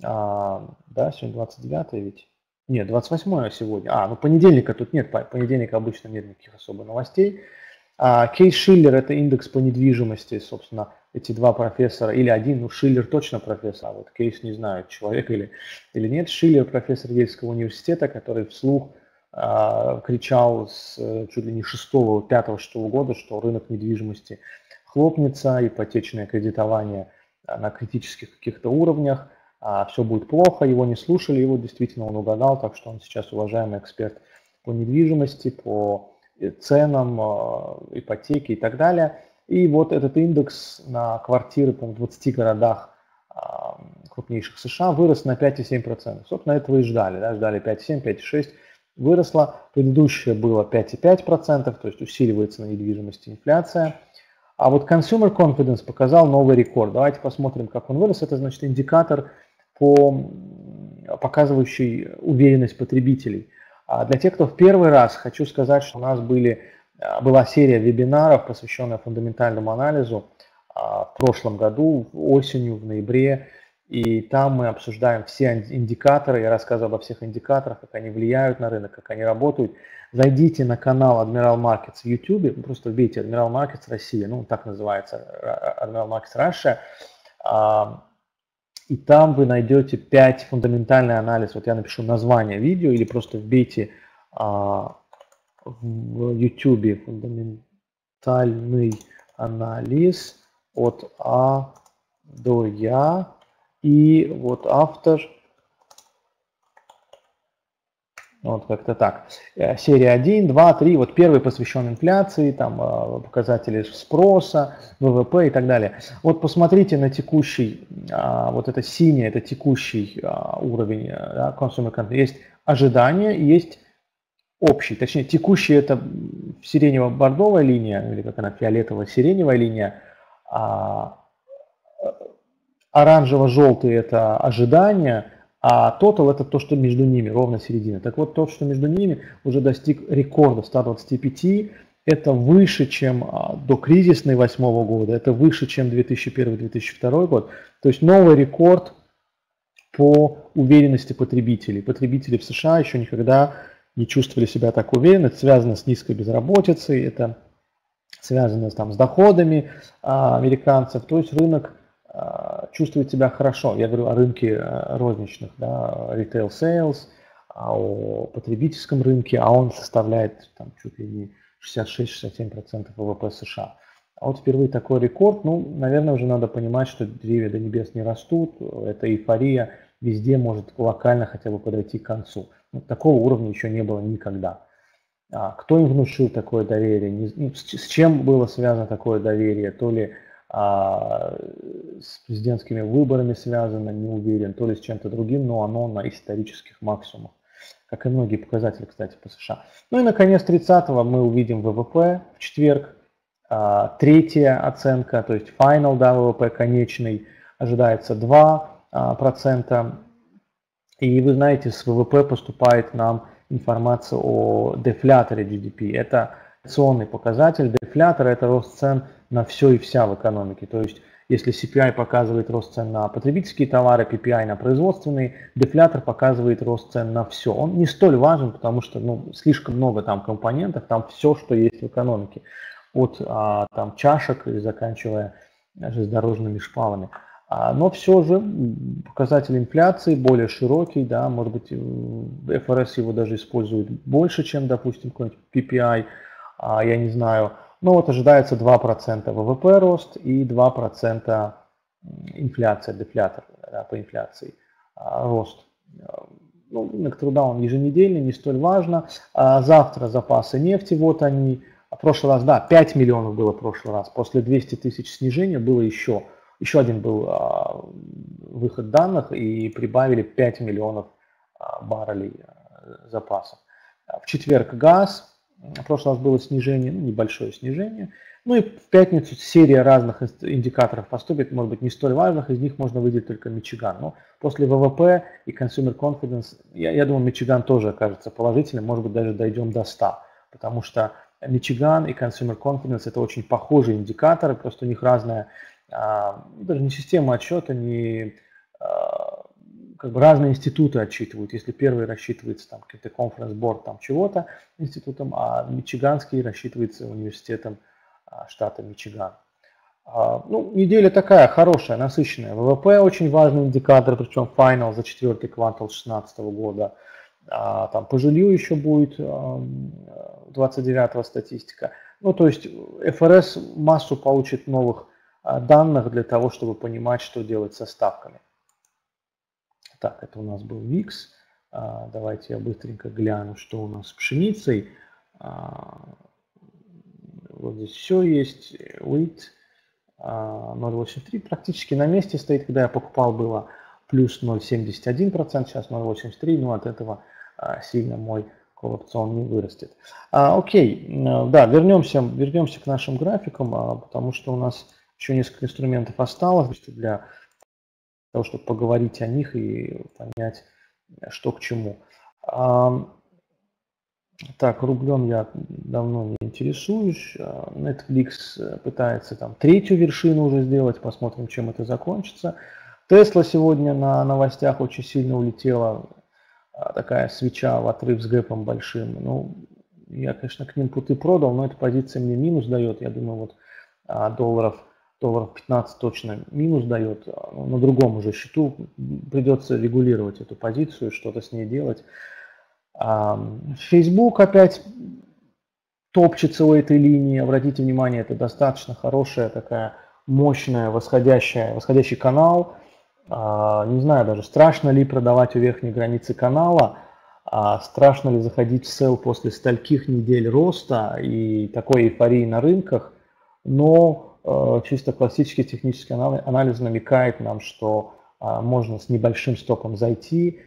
да, сегодня 29 ведь? Нет, 28 сегодня. А, ну понедельника тут нет, понедельника обычно нет никаких особо новостей. Кейс Шиллер – это индекс по недвижимости, собственно, эти два профессора, или один, ну Шиллер точно профессор, а вот Кейс не знаю, человек или, или нет. Шиллер профессор Ельского университета, который вслух э, кричал с чуть ли не шестого, пятого, шестого года, что рынок недвижимости хлопнется, ипотечное кредитование на критических каких-то уровнях, все будет плохо, его не слушали, его действительно он угадал, так что он сейчас уважаемый эксперт по недвижимости, по ценам, ипотеке и так далее. И вот этот индекс на квартиры в 20 городах крупнейших США вырос на 5,7%. Собственно, этого и ждали. Да? Ждали 5,7, 5,6%. Выросло. Предыдущее было 5,5%, то есть усиливается на недвижимости инфляция. А вот Consumer Confidence показал новый рекорд. Давайте посмотрим, как он вырос. Это значит индикатор, по, показывающий уверенность потребителей. А для тех, кто в первый раз, хочу сказать, что у нас были, была серия вебинаров, посвященная фундаментальному анализу а, в прошлом году, осенью, в ноябре. И там мы обсуждаем все индикаторы, я рассказываю обо всех индикаторах, как они влияют на рынок, как они работают. Зайдите на канал Admiral Markets в YouTube, просто вбейте Admiral Markets Россия, ну так называется Admiral Markets Russia, и там вы найдете 5 фундаментальный анализ. Вот я напишу название видео или просто вбейте а, в YouTube фундаментальный анализ от А до Я и вот автор, вот как-то так. Э, серия 1, 2, 3, вот первый посвящен инфляции, там э, показатели спроса, ВВП и так далее. Вот посмотрите на текущий, а, вот это синее, это текущий уровень э, да, consumer. Есть ожидания, есть общий, точнее текущий это сиренево-бордовая линия, или как она, фиолетово-сиреневая линия, а оранжево-желтый это ожидание, а тотал это то, что между ними, ровно середина. Так вот, то, что между ними уже достиг рекорда 125, это выше, чем а, до кризисной восьмого года, это выше, чем 2001-2002 год. То есть новый рекорд по уверенности потребителей. Потребители в США еще никогда не чувствовали себя так уверенно. Это связано с низкой безработицей, это связано там, с доходами а, американцев. То есть рынок а, чувствует себя хорошо. Я говорю о рынке э, розничных, да, retail sales, а о потребительском рынке, а он составляет там, чуть ли не 66-67% ВВП США. А вот впервые такой рекорд, ну, наверное, уже надо понимать, что деревья до небес не растут, эта эйфория везде может локально хотя бы подойти к концу. Такого уровня еще не было никогда. А кто им внушил такое доверие? Не, ну, с, чем было связано такое доверие? То ли а, с президентскими выборами связано, не уверен, то ли с чем-то другим, но оно на исторических максимумах, как и многие показатели, кстати, по США. Ну и, наконец, 30-го мы увидим ВВП в четверг, а, третья оценка, то есть final да, ВВП конечный, ожидается 2%, а, и вы знаете, с ВВП поступает нам информация о дефляторе GDP. Это инфляционный показатель. Дефлятор – это рост цен на все и вся в экономике. То есть, если CPI показывает рост цен на потребительские товары, PPI на производственные, дефлятор показывает рост цен на все. Он не столь важен, потому что ну, слишком много там компонентов, там все, что есть в экономике. От а, там, чашек и заканчивая железнодорожными шпалами. А, но все же показатель инфляции более широкий, да, может быть, ФРС его даже использует больше, чем, допустим, какой-нибудь PPI, а, я не знаю, ну вот ожидается 2% ВВП рост и 2% инфляция, дефлятор да, по инфляции, а, рост. Ну, рынок труда он еженедельный, не столь важно. Завтра запасы нефти, вот они. В прошлый раз, да, 5 миллионов было в прошлый раз. После 200 тысяч снижения было еще, еще один был а, выход данных и прибавили 5 миллионов а, баррелей а, запасов. В четверг газ, в прошлый раз было снижение, ну, небольшое снижение. Ну и в пятницу серия разных индикаторов поступит, может быть, не столь важных, из них можно выделить только Мичиган. Но после ВВП и Consumer Confidence, я, я думаю, Мичиган тоже окажется положительным, может быть, даже дойдем до 100, потому что Мичиган и Consumer Confidence это очень похожие индикаторы, просто у них разная, даже не система отсчета, не а, как бы разные институты отчитывают. Если первый рассчитывается там какой-то конференц-борд там чего-то институтом, а Мичиганский рассчитывается университетом а, штата Мичиган. А, ну, неделя такая хорошая, насыщенная. ВВП очень важный индикатор, причем final за четвертый квартал 2016 года. А, там по жилью еще будет 29 статистика. Ну, то есть ФРС массу получит новых данных для того, чтобы понимать, что делать со ставками. Так, это у нас был VIX. Давайте я быстренько гляну, что у нас с пшеницей. Вот здесь все есть. Wait 0.83 практически на месте стоит. Когда я покупал, было плюс 0.71%, сейчас 0.83, но от этого сильно мой колл не вырастет. А, окей, да, вернемся, вернемся к нашим графикам, потому что у нас еще несколько инструментов осталось для того, чтобы поговорить о них и понять, что к чему. А, так, рублем я давно не интересуюсь. Netflix пытается там третью вершину уже сделать, посмотрим, чем это закончится. Тесла сегодня на новостях очень сильно улетела, а, такая свеча в отрыв с гэпом большим. Ну, я, конечно, к ним путы продал, но эта позиция мне минус дает. Я думаю, вот а, долларов, долларов 15 точно минус дает. Ну, на другом уже счету придется регулировать эту позицию, что-то с ней делать. Facebook опять топчется у этой линии. Обратите внимание, это достаточно хорошая такая мощная восходящая, восходящий канал. А, не знаю даже, страшно ли продавать у верхней границы канала, а страшно ли заходить в сел после стольких недель роста и такой эйфории на рынках, но чисто классический технический анализ намекает нам, что а, можно с небольшим стопом зайти,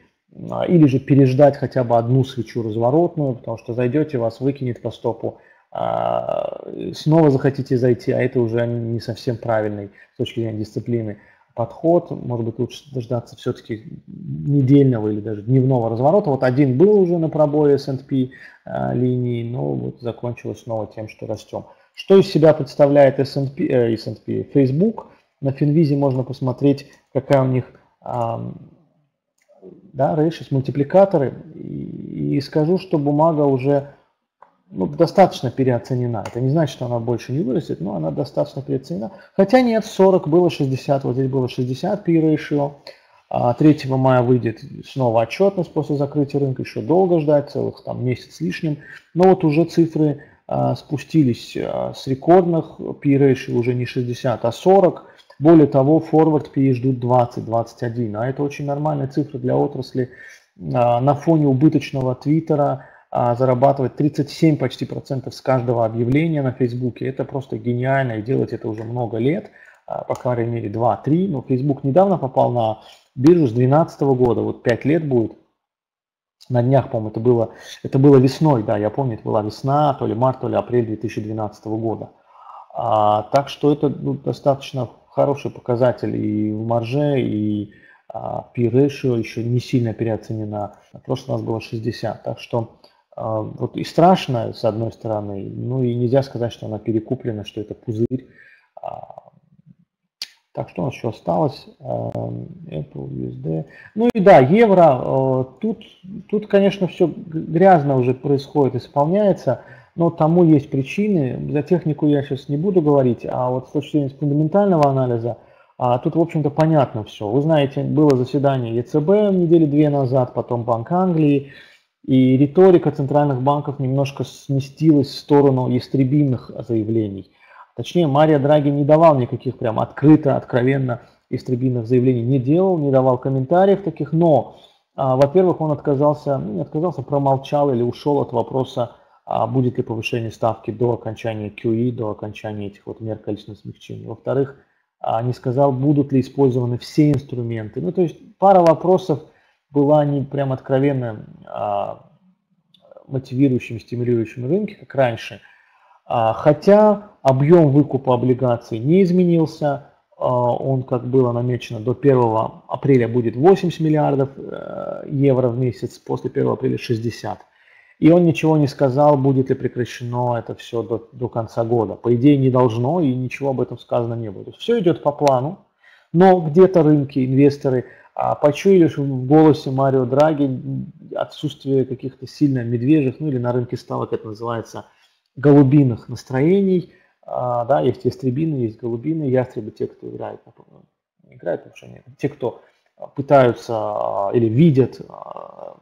или же переждать хотя бы одну свечу разворотную, потому что зайдете, вас выкинет по стопу, снова захотите зайти, а это уже не совсем правильный с точки зрения дисциплины подход, может быть, лучше дождаться все-таки недельного или даже дневного разворота. Вот один был уже на пробое S&P э, линии, но вот закончилось снова тем, что растем. Что из себя представляет S&P, э, S&P? Facebook. На Финвизе можно посмотреть, какая у них да, ratios, мультипликаторы. И, и скажу, что бумага уже ну, достаточно переоценена. Это не значит, что она больше не вырастет, но она достаточно переоценена. Хотя нет, 40 было 60, вот здесь было 60 P-ratio. 3 а мая выйдет снова отчетность после закрытия рынка, еще долго ждать, целых там месяц с лишним. Но вот уже цифры спустились а, с рекордных P-ratio уже не 60, а 40. Более того, форвард P ждут 20-21, а это очень нормальная цифра для отрасли. А, на фоне убыточного Твиттера, зарабатывать 37 почти процентов с каждого объявления на Фейсбуке. Это просто гениально, и делать это уже много лет, по крайней мере 2-3. Но Facebook недавно попал на биржу с 2012 года, вот 5 лет будет. На днях, по-моему, это было, это было весной, да, я помню, это была весна, то ли март, то ли апрель 2012 года. А, так что это ну, достаточно хороший показатель и в марже, и а, P-ratio еще не сильно переоценена. В прошлый раз было 60. Так что а, вот и страшно, с одной стороны, ну и нельзя сказать, что она перекуплена, что это пузырь. А, так, что у нас еще осталось? А, Apple, USD. Ну и да, евро. Тут, тут конечно, все грязно уже происходит, исполняется, но тому есть причины. За технику я сейчас не буду говорить, а вот с точки зрения фундаментального анализа, тут, в общем-то, понятно все. Вы знаете, было заседание ЕЦБ недели две назад, потом Банк Англии, и риторика центральных банков немножко сместилась в сторону истребимых заявлений. Точнее, Мария Драги не давал никаких прям открыто, откровенно истребимых заявлений, не делал, не давал комментариев таких, но, а, во-первых, он отказался, ну, не отказался, промолчал или ушел от вопроса, а будет ли повышение ставки до окончания QE, до окончания этих вот мер количественного смягчения. Во-вторых, а, не сказал, будут ли использованы все инструменты. Ну, то есть пара вопросов, была не прям откровенно а, мотивирующим, стимулирующим рынки, как раньше. А, хотя объем выкупа облигаций не изменился, а, он, как было намечено, до 1 апреля будет 80 миллиардов э, евро в месяц, после 1 апреля 60. И он ничего не сказал, будет ли прекращено это все до, до конца года. По идее не должно, и ничего об этом сказано не будет. Все идет по плану, но где-то рынки, инвесторы – а почуешь в голосе Марио Драги отсутствие каких-то сильно медвежьих, ну или на рынке ставок это называется голубиных настроений. А, да, есть ястребины, есть голубины, ястребы те, кто играет, потому что нет, те, кто пытаются а, или видят а,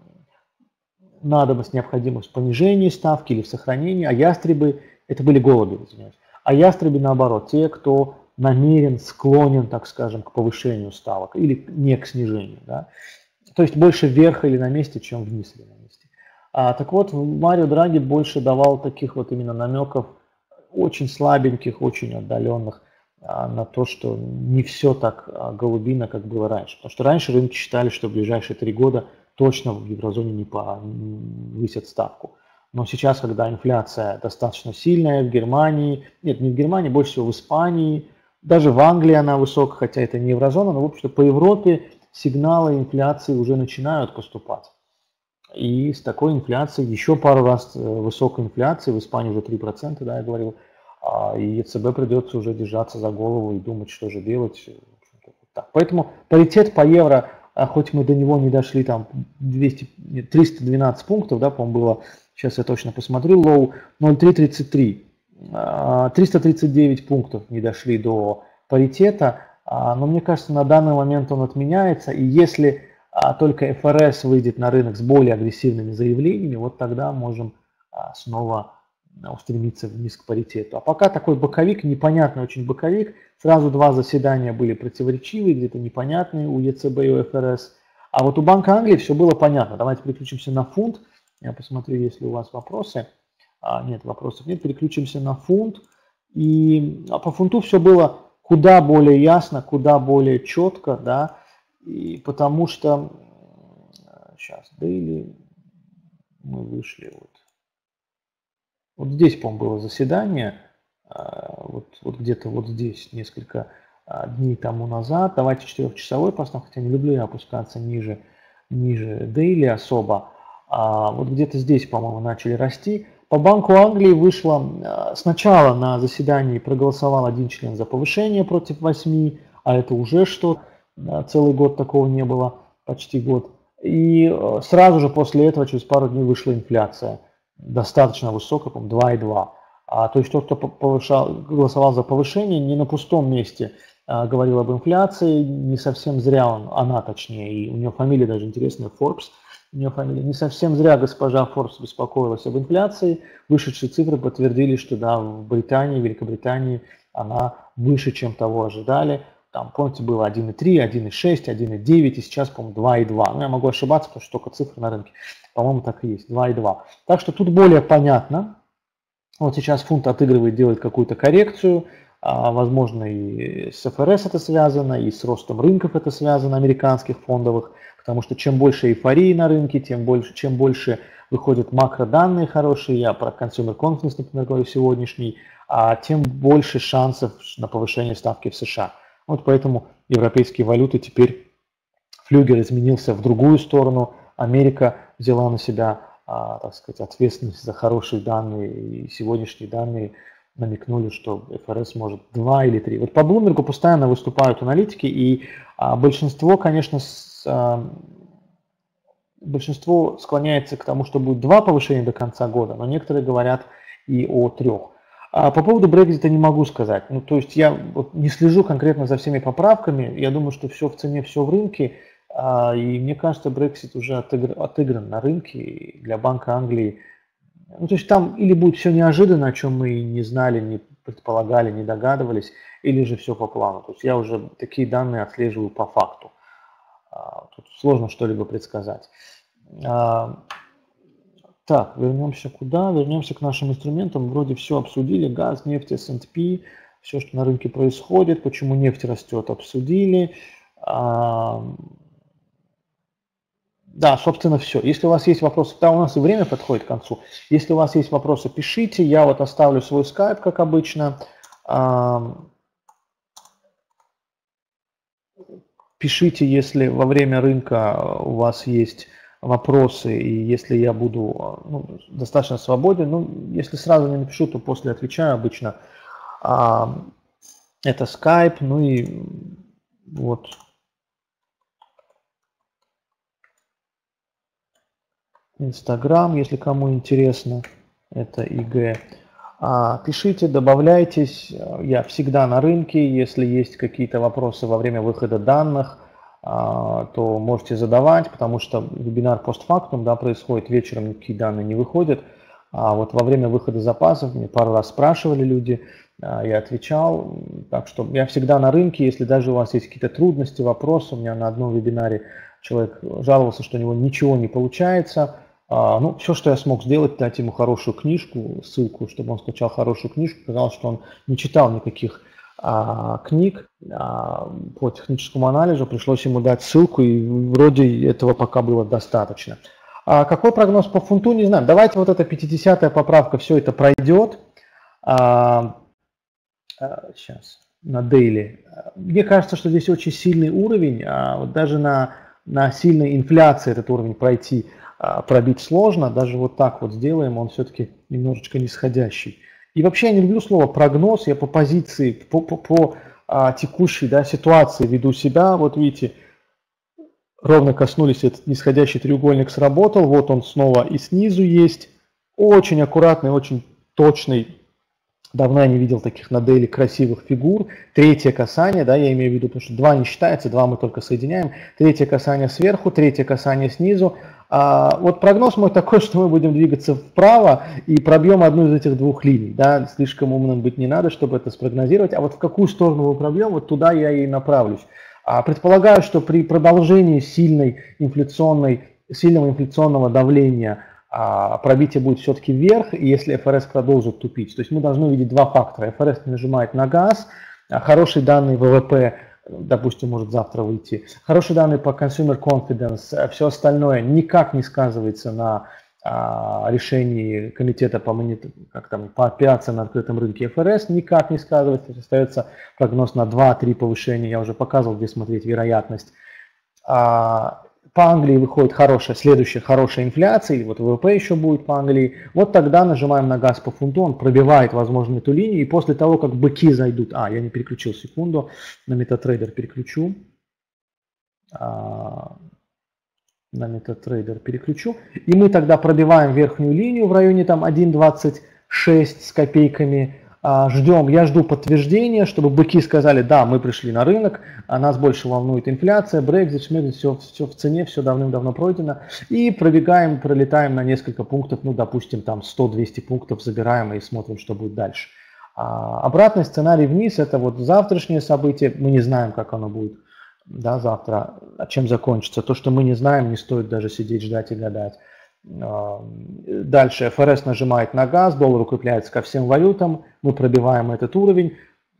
надобность, необходимость понижения ставки или в сохранении, а ястребы, это были голуби, извиняюсь, а ястребы наоборот, те, кто намерен, склонен, так скажем, к повышению ставок или не к снижению. Да? То есть больше вверх или на месте, чем вниз или на месте. А, так вот, Марио Драги больше давал таких вот именно намеков, очень слабеньких, очень отдаленных, а, на то, что не все так а, голубино, как было раньше. Потому что раньше рынки считали, что в ближайшие три года точно в еврозоне не повысят ставку. Но сейчас, когда инфляция достаточно сильная в Германии, нет, не в Германии, больше всего в Испании, даже в Англии она высокая, хотя это не еврозона, но в общем по Европе сигналы инфляции уже начинают поступать. И с такой инфляцией, еще пару раз э, высокой инфляции, в Испании уже 3%, да, я говорил, а, и ЕЦБ придется уже держаться за голову и думать, что же делать. Так. Поэтому паритет по евро, а хоть мы до него не дошли, там 200, 312 пунктов, да, по-моему, было, сейчас я точно посмотрю, low 0,333. 339 пунктов не дошли до паритета, а, но мне кажется, на данный момент он отменяется, и если а, только ФРС выйдет на рынок с более агрессивными заявлениями, вот тогда можем снова устремиться вниз к паритету. А пока такой боковик, непонятный очень боковик, сразу два заседания были противоречивые, где-то непонятные у ЕЦБ и у ФРС. А вот у Банка Англии все было понятно. Давайте переключимся на фунт. Я посмотрю, есть ли у вас вопросы. А, нет, вопросов нет. Переключимся на фунт. И а по фунту все было куда более ясно, куда более четко, да, и потому что сейчас, или мы вышли вот вот здесь, по-моему, было заседание, а, вот, вот где-то вот здесь, несколько а, дней тому назад. Давайте четырехчасовой поставим, хотя не люблю я опускаться ниже, ниже дейли особо. А вот где-то здесь, по-моему, начали расти. По Банку Англии вышло а, сначала на заседании проголосовал один член за повышение против восьми, а это уже что, целый год такого не было, почти год. И сразу же после этого, через пару дней, вышла инфляция достаточно высокая, по 2,2. А, то есть тот, кто повышал, голосовал за повышение, не на пустом месте а, говорил об инфляции, не совсем зря он, она точнее, и у нее фамилия даже интересная, Forbes, у нее фамилия, не совсем зря госпожа Форбс беспокоилась об инфляции, вышедшие цифры подтвердили, что да, в Британии, Великобритании она выше, чем того ожидали, там, помните, было 1,3, 1,6, 1,9, и сейчас, по-моему, 2,2. Ну, я могу ошибаться, потому что только цифры на рынке. По-моему, так и есть, 2,2. Так что тут более понятно. Вот сейчас фунт отыгрывает, делает какую-то коррекцию. А, возможно, и с ФРС это связано, и с ростом рынков это связано, американских фондовых. Потому что чем больше эйфории на рынке, тем больше, чем больше выходят макроданные хорошие, я про consumer confidence, например, говорю сегодняшний, а тем больше шансов на повышение ставки в США. Вот поэтому европейские валюты теперь флюгер изменился в другую сторону. Америка взяла на себя, а, так сказать, ответственность за хорошие данные, и сегодняшние данные намекнули, что ФРС может 2 или 3. Вот по Bloomberg постоянно выступают аналитики, и а, большинство, конечно, с, а, большинство склоняется к тому, что будет два повышения до конца года, но некоторые говорят и о трех. А по поводу Брекзита не могу сказать. Ну, то есть я вот не слежу конкретно за всеми поправками. Я думаю, что все в цене, все в рынке. А, и мне кажется, Брексит уже отыгр, отыгран на рынке для Банка Англии. Ну, то есть там или будет все неожиданно, о чем мы не знали, не предполагали, не догадывались, или же все по плану. То есть я уже такие данные отслеживаю по факту. А, тут сложно что-либо предсказать. А, так, вернемся куда? Вернемся к нашим инструментам. Вроде все обсудили. Газ, нефть, S&P, все, что на рынке происходит, почему нефть растет, обсудили. А, да, собственно, все. Если у вас есть вопросы, да, у нас и время подходит к концу. Если у вас есть вопросы, пишите. Я вот оставлю свой скайп, как обычно. А, пишите, если во время рынка у вас есть вопросы, и если я буду а, ну, достаточно свободен, ну, если сразу не напишу, то после отвечаю обычно. А, это Skype, ну и вот. Инстаграм, если кому интересно, это ИГ. А, пишите, добавляйтесь, я всегда на рынке, если есть какие-то вопросы во время выхода данных – то можете задавать, потому что вебинар постфактум да, происходит вечером, никакие данные не выходят. А вот во время выхода запасов мне пару раз спрашивали люди, а, я отвечал, Так что я всегда на рынке, если даже у вас есть какие-то трудности, вопросы, у меня на одном вебинаре человек жаловался, что у него ничего не получается. А, ну, все, что я смог сделать, дать ему хорошую книжку, ссылку, чтобы он скачал хорошую книжку. Казалось, что он не читал никаких а, книг а, по техническому анализу. Пришлось ему дать ссылку, и вроде этого пока было достаточно. А какой прогноз по фунту, не знаю. Давайте вот эта 50-я поправка, все это пройдет. А, а, сейчас, на дейли. Мне кажется, что здесь очень сильный уровень. А, вот даже на, на сильной инфляции этот уровень пройти, а, пробить сложно. Даже вот так вот сделаем, он все-таки немножечко нисходящий. И вообще я не люблю слово прогноз, я по позиции, по, по, по а, текущей да, ситуации веду себя. Вот видите, ровно коснулись, этот нисходящий треугольник сработал, вот он снова и снизу есть. Очень аккуратный, очень точный, давно я не видел таких на дейли красивых фигур. Третье касание, да, я имею в виду, потому что два не считается, два мы только соединяем. Третье касание сверху, третье касание снизу. А, вот прогноз мой *laughs* такой, что мы будем двигаться вправо и пробьем одну из этих двух линий. Да, слишком умным быть не надо, чтобы это спрогнозировать. А вот в какую сторону мы пробьем, вот туда я и направлюсь. А предполагаю, что при продолжении сильной инфляционной, сильного инфляционного давления а, пробитие будет все-таки вверх, если ФРС продолжит тупить. То есть мы должны увидеть два фактора. ФРС нажимает на газ, хорошие данные ВВП, допустим, может завтра выйти, хорошие данные по consumer confidence, все остальное никак не сказывается на а, решении комитета по, монет... как там, по операциям на открытом рынке ФРС никак не сказывается. Остается прогноз на 2-3 повышения. Я уже показывал, где смотреть вероятность. А, по Англии выходит хорошая, следующая хорошая инфляция, или вот ВВП еще будет по Англии. Вот тогда нажимаем на газ по фунту, он пробивает, возможно, эту линию. И после того, как быки зайдут... А, я не переключил секунду, на MetaTrader переключу. А, на MetaTrader переключу. И мы тогда пробиваем верхнюю линию в районе там 1.26 с копейками. А, ждем, я жду подтверждения, чтобы быки сказали, да, мы пришли на рынок, а нас больше волнует инфляция, Brexit, Шмегзит, все, все в цене, все давным-давно пройдено. И пробегаем, пролетаем на несколько пунктов, ну, допустим, там 100-200 пунктов забираем и смотрим, что будет дальше. А обратный сценарий вниз, это вот завтрашнее событие, мы не знаем, как оно будет да, завтра, а чем закончится. То, что мы не знаем, не стоит даже сидеть, ждать и гадать. Дальше ФРС нажимает на газ, доллар укрепляется ко всем валютам, мы пробиваем этот уровень,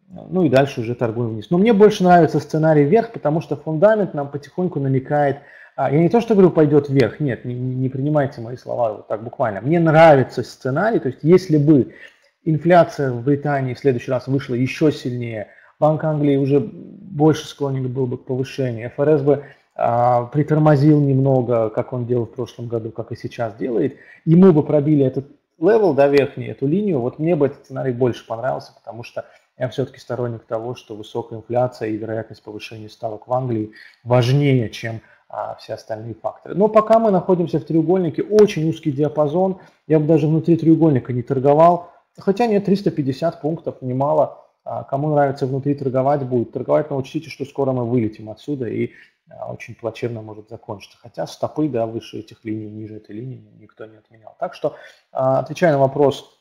ну и дальше уже торгуем вниз. Но мне больше нравится сценарий вверх, потому что фундамент нам потихоньку намекает, а, я не то что говорю пойдет вверх, нет, не, не принимайте мои слова вот так буквально. Мне нравится сценарий, то есть если бы инфляция в Британии в следующий раз вышла еще сильнее, Банк Англии уже больше склонен был бы к повышению. ФРС бы притормозил немного, как он делал в прошлом году, как и сейчас делает, и мы бы пробили этот level, да, верхний, эту линию, вот мне бы этот сценарий больше понравился, потому что я все-таки сторонник того, что высокая инфляция и вероятность повышения ставок в Англии важнее, чем а, все остальные факторы. Но пока мы находимся в треугольнике, очень узкий диапазон, я бы даже внутри треугольника не торговал, хотя нет, 350 пунктов, немало, а кому нравится внутри торговать, будет торговать, но учтите, что скоро мы вылетим отсюда и а, очень плачевно может закончиться. Хотя стопы, да, выше этих линий, ниже этой линии никто не отменял. Так что, а, отвечая на вопрос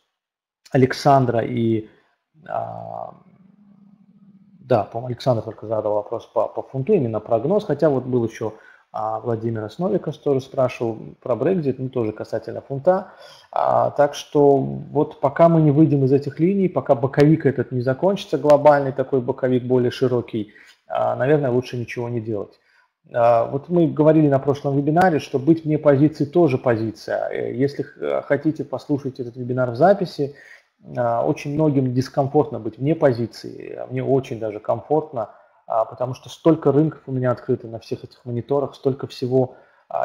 Александра и, да, по-моему, Александр только задал вопрос по, по фунту, именно прогноз, хотя вот был еще а Владимир Основиков тоже спрашивал про Brexit, ну тоже касательно фунта. А, так что вот пока мы не выйдем из этих линий, пока боковик этот не закончится, глобальный такой боковик более широкий, а, наверное, лучше ничего не делать. А, вот мы говорили на прошлом вебинаре, что быть вне позиции тоже позиция. Э, если хотите послушать этот вебинар в записи, а, очень многим дискомфортно быть вне позиции, мне очень даже комфортно – а, потому что столько рынков у меня открыто на всех этих мониторах, столько всего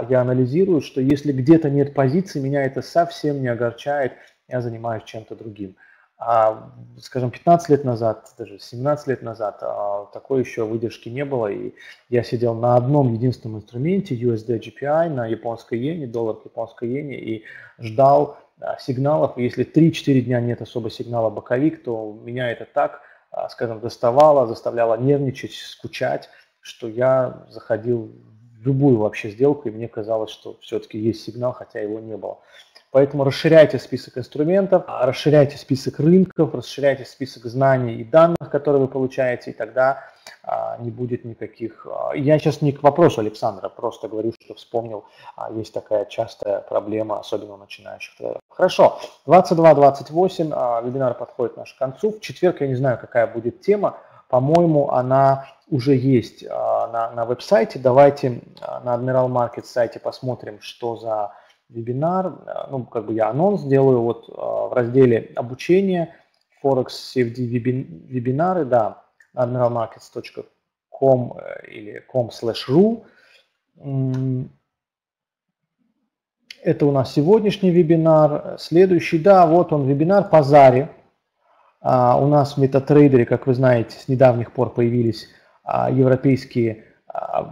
я анализирую, что если где-то нет позиции, меня это совсем не огорчает, я занимаюсь чем-то другим. А, скажем, 15 лет назад, даже 17 лет назад а, такой еще выдержки не было, и я сидел на одном единственном инструменте USD GPI на японской иене, доллар к японской иене, и ждал сигналов. Если 3-4 дня нет особо сигнала боковик, то меня это так а, скажем, доставала, заставляла нервничать, скучать, что я заходил в любую вообще сделку, и мне казалось, что все-таки есть сигнал, хотя его не было. Поэтому расширяйте список инструментов, расширяйте список рынков, расширяйте список знаний и данных, которые вы получаете, и тогда а, не будет никаких... А, я сейчас не к вопросу Александра, просто говорю, что вспомнил, а, есть такая частая проблема, особенно у начинающих трейдеров. Хорошо, 22-28, вебинар подходит наш к концу. В четверг я не знаю, какая будет тема, по-моему, она уже есть на, на веб-сайте. Давайте на Admiral Market сайте посмотрим, что за вебинар. Ну, как бы я анонс делаю вот в разделе обучения, Forex CFD вебинары, да, admiralmarkets.com э, или com ru. Это у нас сегодняшний вебинар. Следующий, да, вот он вебинар по Заре. А, у нас в MetaTrader, как вы знаете, с недавних пор появились а, европейские а, э,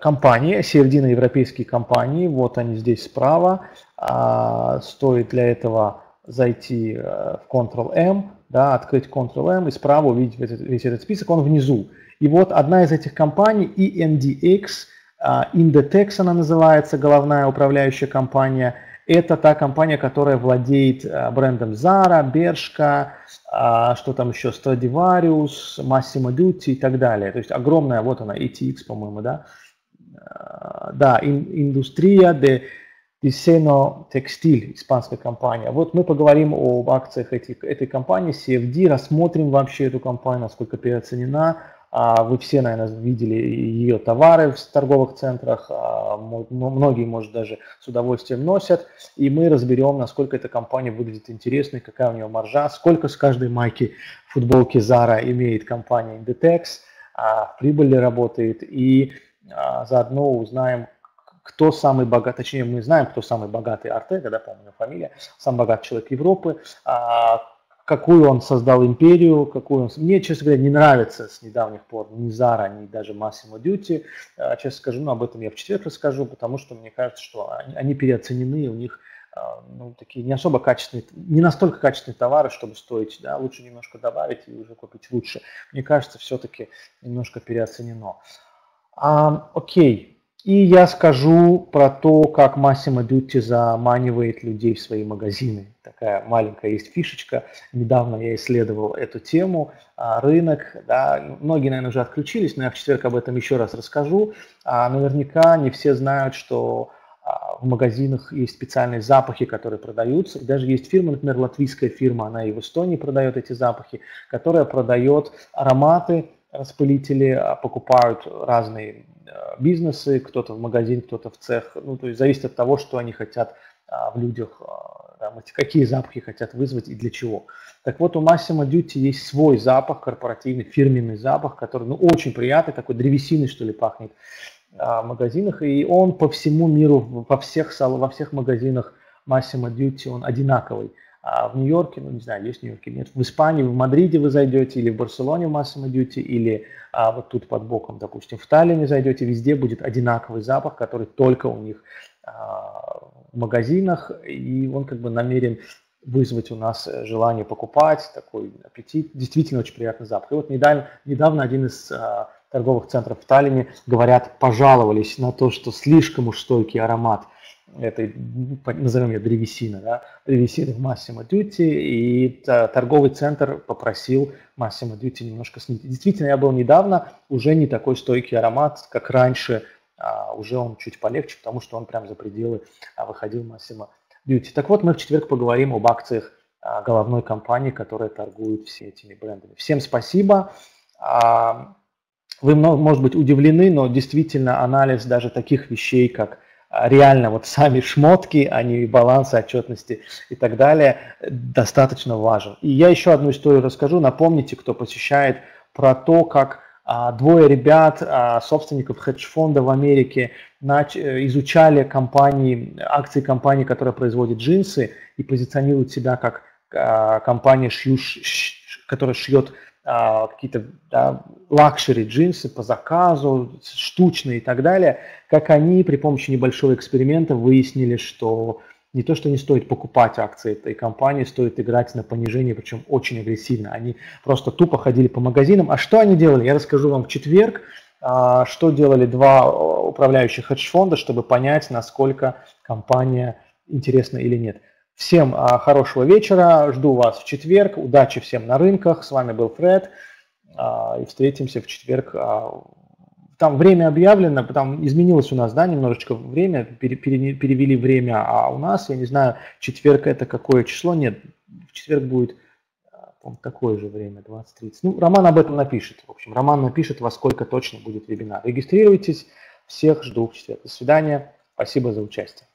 компании, CFD на европейские компании. Вот они здесь справа. А, стоит для этого зайти э, в Ctrl-M, да, открыть Ctrl-M и справа увидеть весь этот, весь этот список, он внизу. И вот одна из этих компаний, ENDX, а, Indetex она называется, головная управляющая компания, это та компания, которая владеет а, брендом Zara, Bershka, а, что там еще, Stradivarius, Massimo Dutti и так далее. То есть огромная, вот она, ETX, по-моему, да, да, индустрия de Piceno Textil, испанская компания. Вот мы поговорим об акциях этих, этой компании, CFD, рассмотрим вообще эту компанию, насколько переоценена. А, вы все, наверное, видели ее товары в торговых центрах, а, многие, может, даже с удовольствием носят. И мы разберем, насколько эта компания выглядит интересной, какая у нее маржа, сколько с каждой майки футболки Zara имеет компания Inditex, а, прибыль ли работает, и заодно узнаем, кто самый богатый, точнее мы знаем, кто самый богатый. Артега, да, помню фамилия, самый богатый человек Европы, какую он создал империю, какую он... Мне, честно говоря, не нравится с недавних пор ни Зара, ни даже Duty. А, честно скажу, но об этом я в четверг расскажу, потому что мне кажется, что они, они переоценены, у них а, ну, такие не особо качественные, не настолько качественные товары, чтобы стоить, да, лучше немножко добавить и уже купить лучше. Мне кажется, все-таки немножко переоценено. А, окей, и я скажу про то, как Massimo Dutti заманивает людей в свои магазины. Такая маленькая есть фишечка. Недавно я исследовал эту тему. А, рынок, да, многие, наверное, уже отключились, но я в четверг об этом еще раз расскажу. А наверняка не все знают, что а, в магазинах есть специальные запахи, которые продаются. И даже есть фирма, например, латвийская фирма, она и в Эстонии продает эти запахи, которая продает ароматы, распылители, покупают разные бизнесы, кто-то в магазин, кто-то в цех. Ну, то есть зависит от того, что они хотят а, в людях, а, да, какие запахи хотят вызвать и для чего. Так вот, у Massimo Duty есть свой запах, корпоративный, фирменный запах, который ну, очень приятный, такой древесиной, что ли, пахнет а, в магазинах. И он по всему миру, во всех, во всех магазинах Massimo Duty, он одинаковый. А в Нью-Йорке, ну не знаю, есть в Нью-Йорке, нет. В Испании, в Мадриде вы зайдете, или в Барселоне в Massimo Duty, или а, вот тут под боком, допустим, в Таллине зайдете, везде будет одинаковый запах, который только у них а, в магазинах, и он как бы намерен вызвать у нас желание покупать, такой аппетит, действительно очень приятный запах. И вот недавно, недавно один из а, торговых центров в Таллине, говорят, пожаловались на то, что слишком уж стойкий аромат – этой, назовем ее древесина, да, древесины в Massimo Duty, и торговый центр попросил Massimo Duty немножко снизить. Действительно, я был недавно, уже не такой стойкий аромат, как раньше, а уже он чуть полегче, потому что он прям за пределы а, выходил Massimo Duty. Так вот, мы в четверг поговорим об акциях а, головной компании, которая торгует все этими брендами. Всем спасибо. А, вы, может быть, удивлены, но действительно анализ даже таких вещей, как реально вот сами шмотки, а не балансы, отчетности и так далее, достаточно важен. И я еще одну историю расскажу. Напомните, кто посещает, про то, как а, двое ребят, а, собственников хедж-фонда в Америке, нач- изучали компании, акции компании, которая производит джинсы и позиционирует себя как а, компания, шью, ш, которая шьет а, какие-то да, luxury джинсы по заказу, штучные и так далее, как они при помощи небольшого эксперимента выяснили, что не то, что не стоит покупать акции этой компании, стоит играть на понижение, причем очень агрессивно. Они просто тупо ходили по магазинам. А что они делали? Я расскажу вам в четверг, а, что делали два управляющих хедж-фонда, чтобы понять, насколько компания интересно или нет. Всем а, хорошего вечера, жду вас в четверг, удачи всем на рынках, с вами был Фред, а, и встретимся в четверг. А, там время объявлено, там изменилось у нас, да, немножечко время, пере, пере, перевели время, а у нас, я не знаю, четверг это какое число, нет, в четверг будет такое же время, 20.30. Ну, Роман об этом напишет. В общем, Роман напишет, во сколько точно будет вебинар. Регистрируйтесь. Всех жду в четверг. До свидания. Спасибо за участие.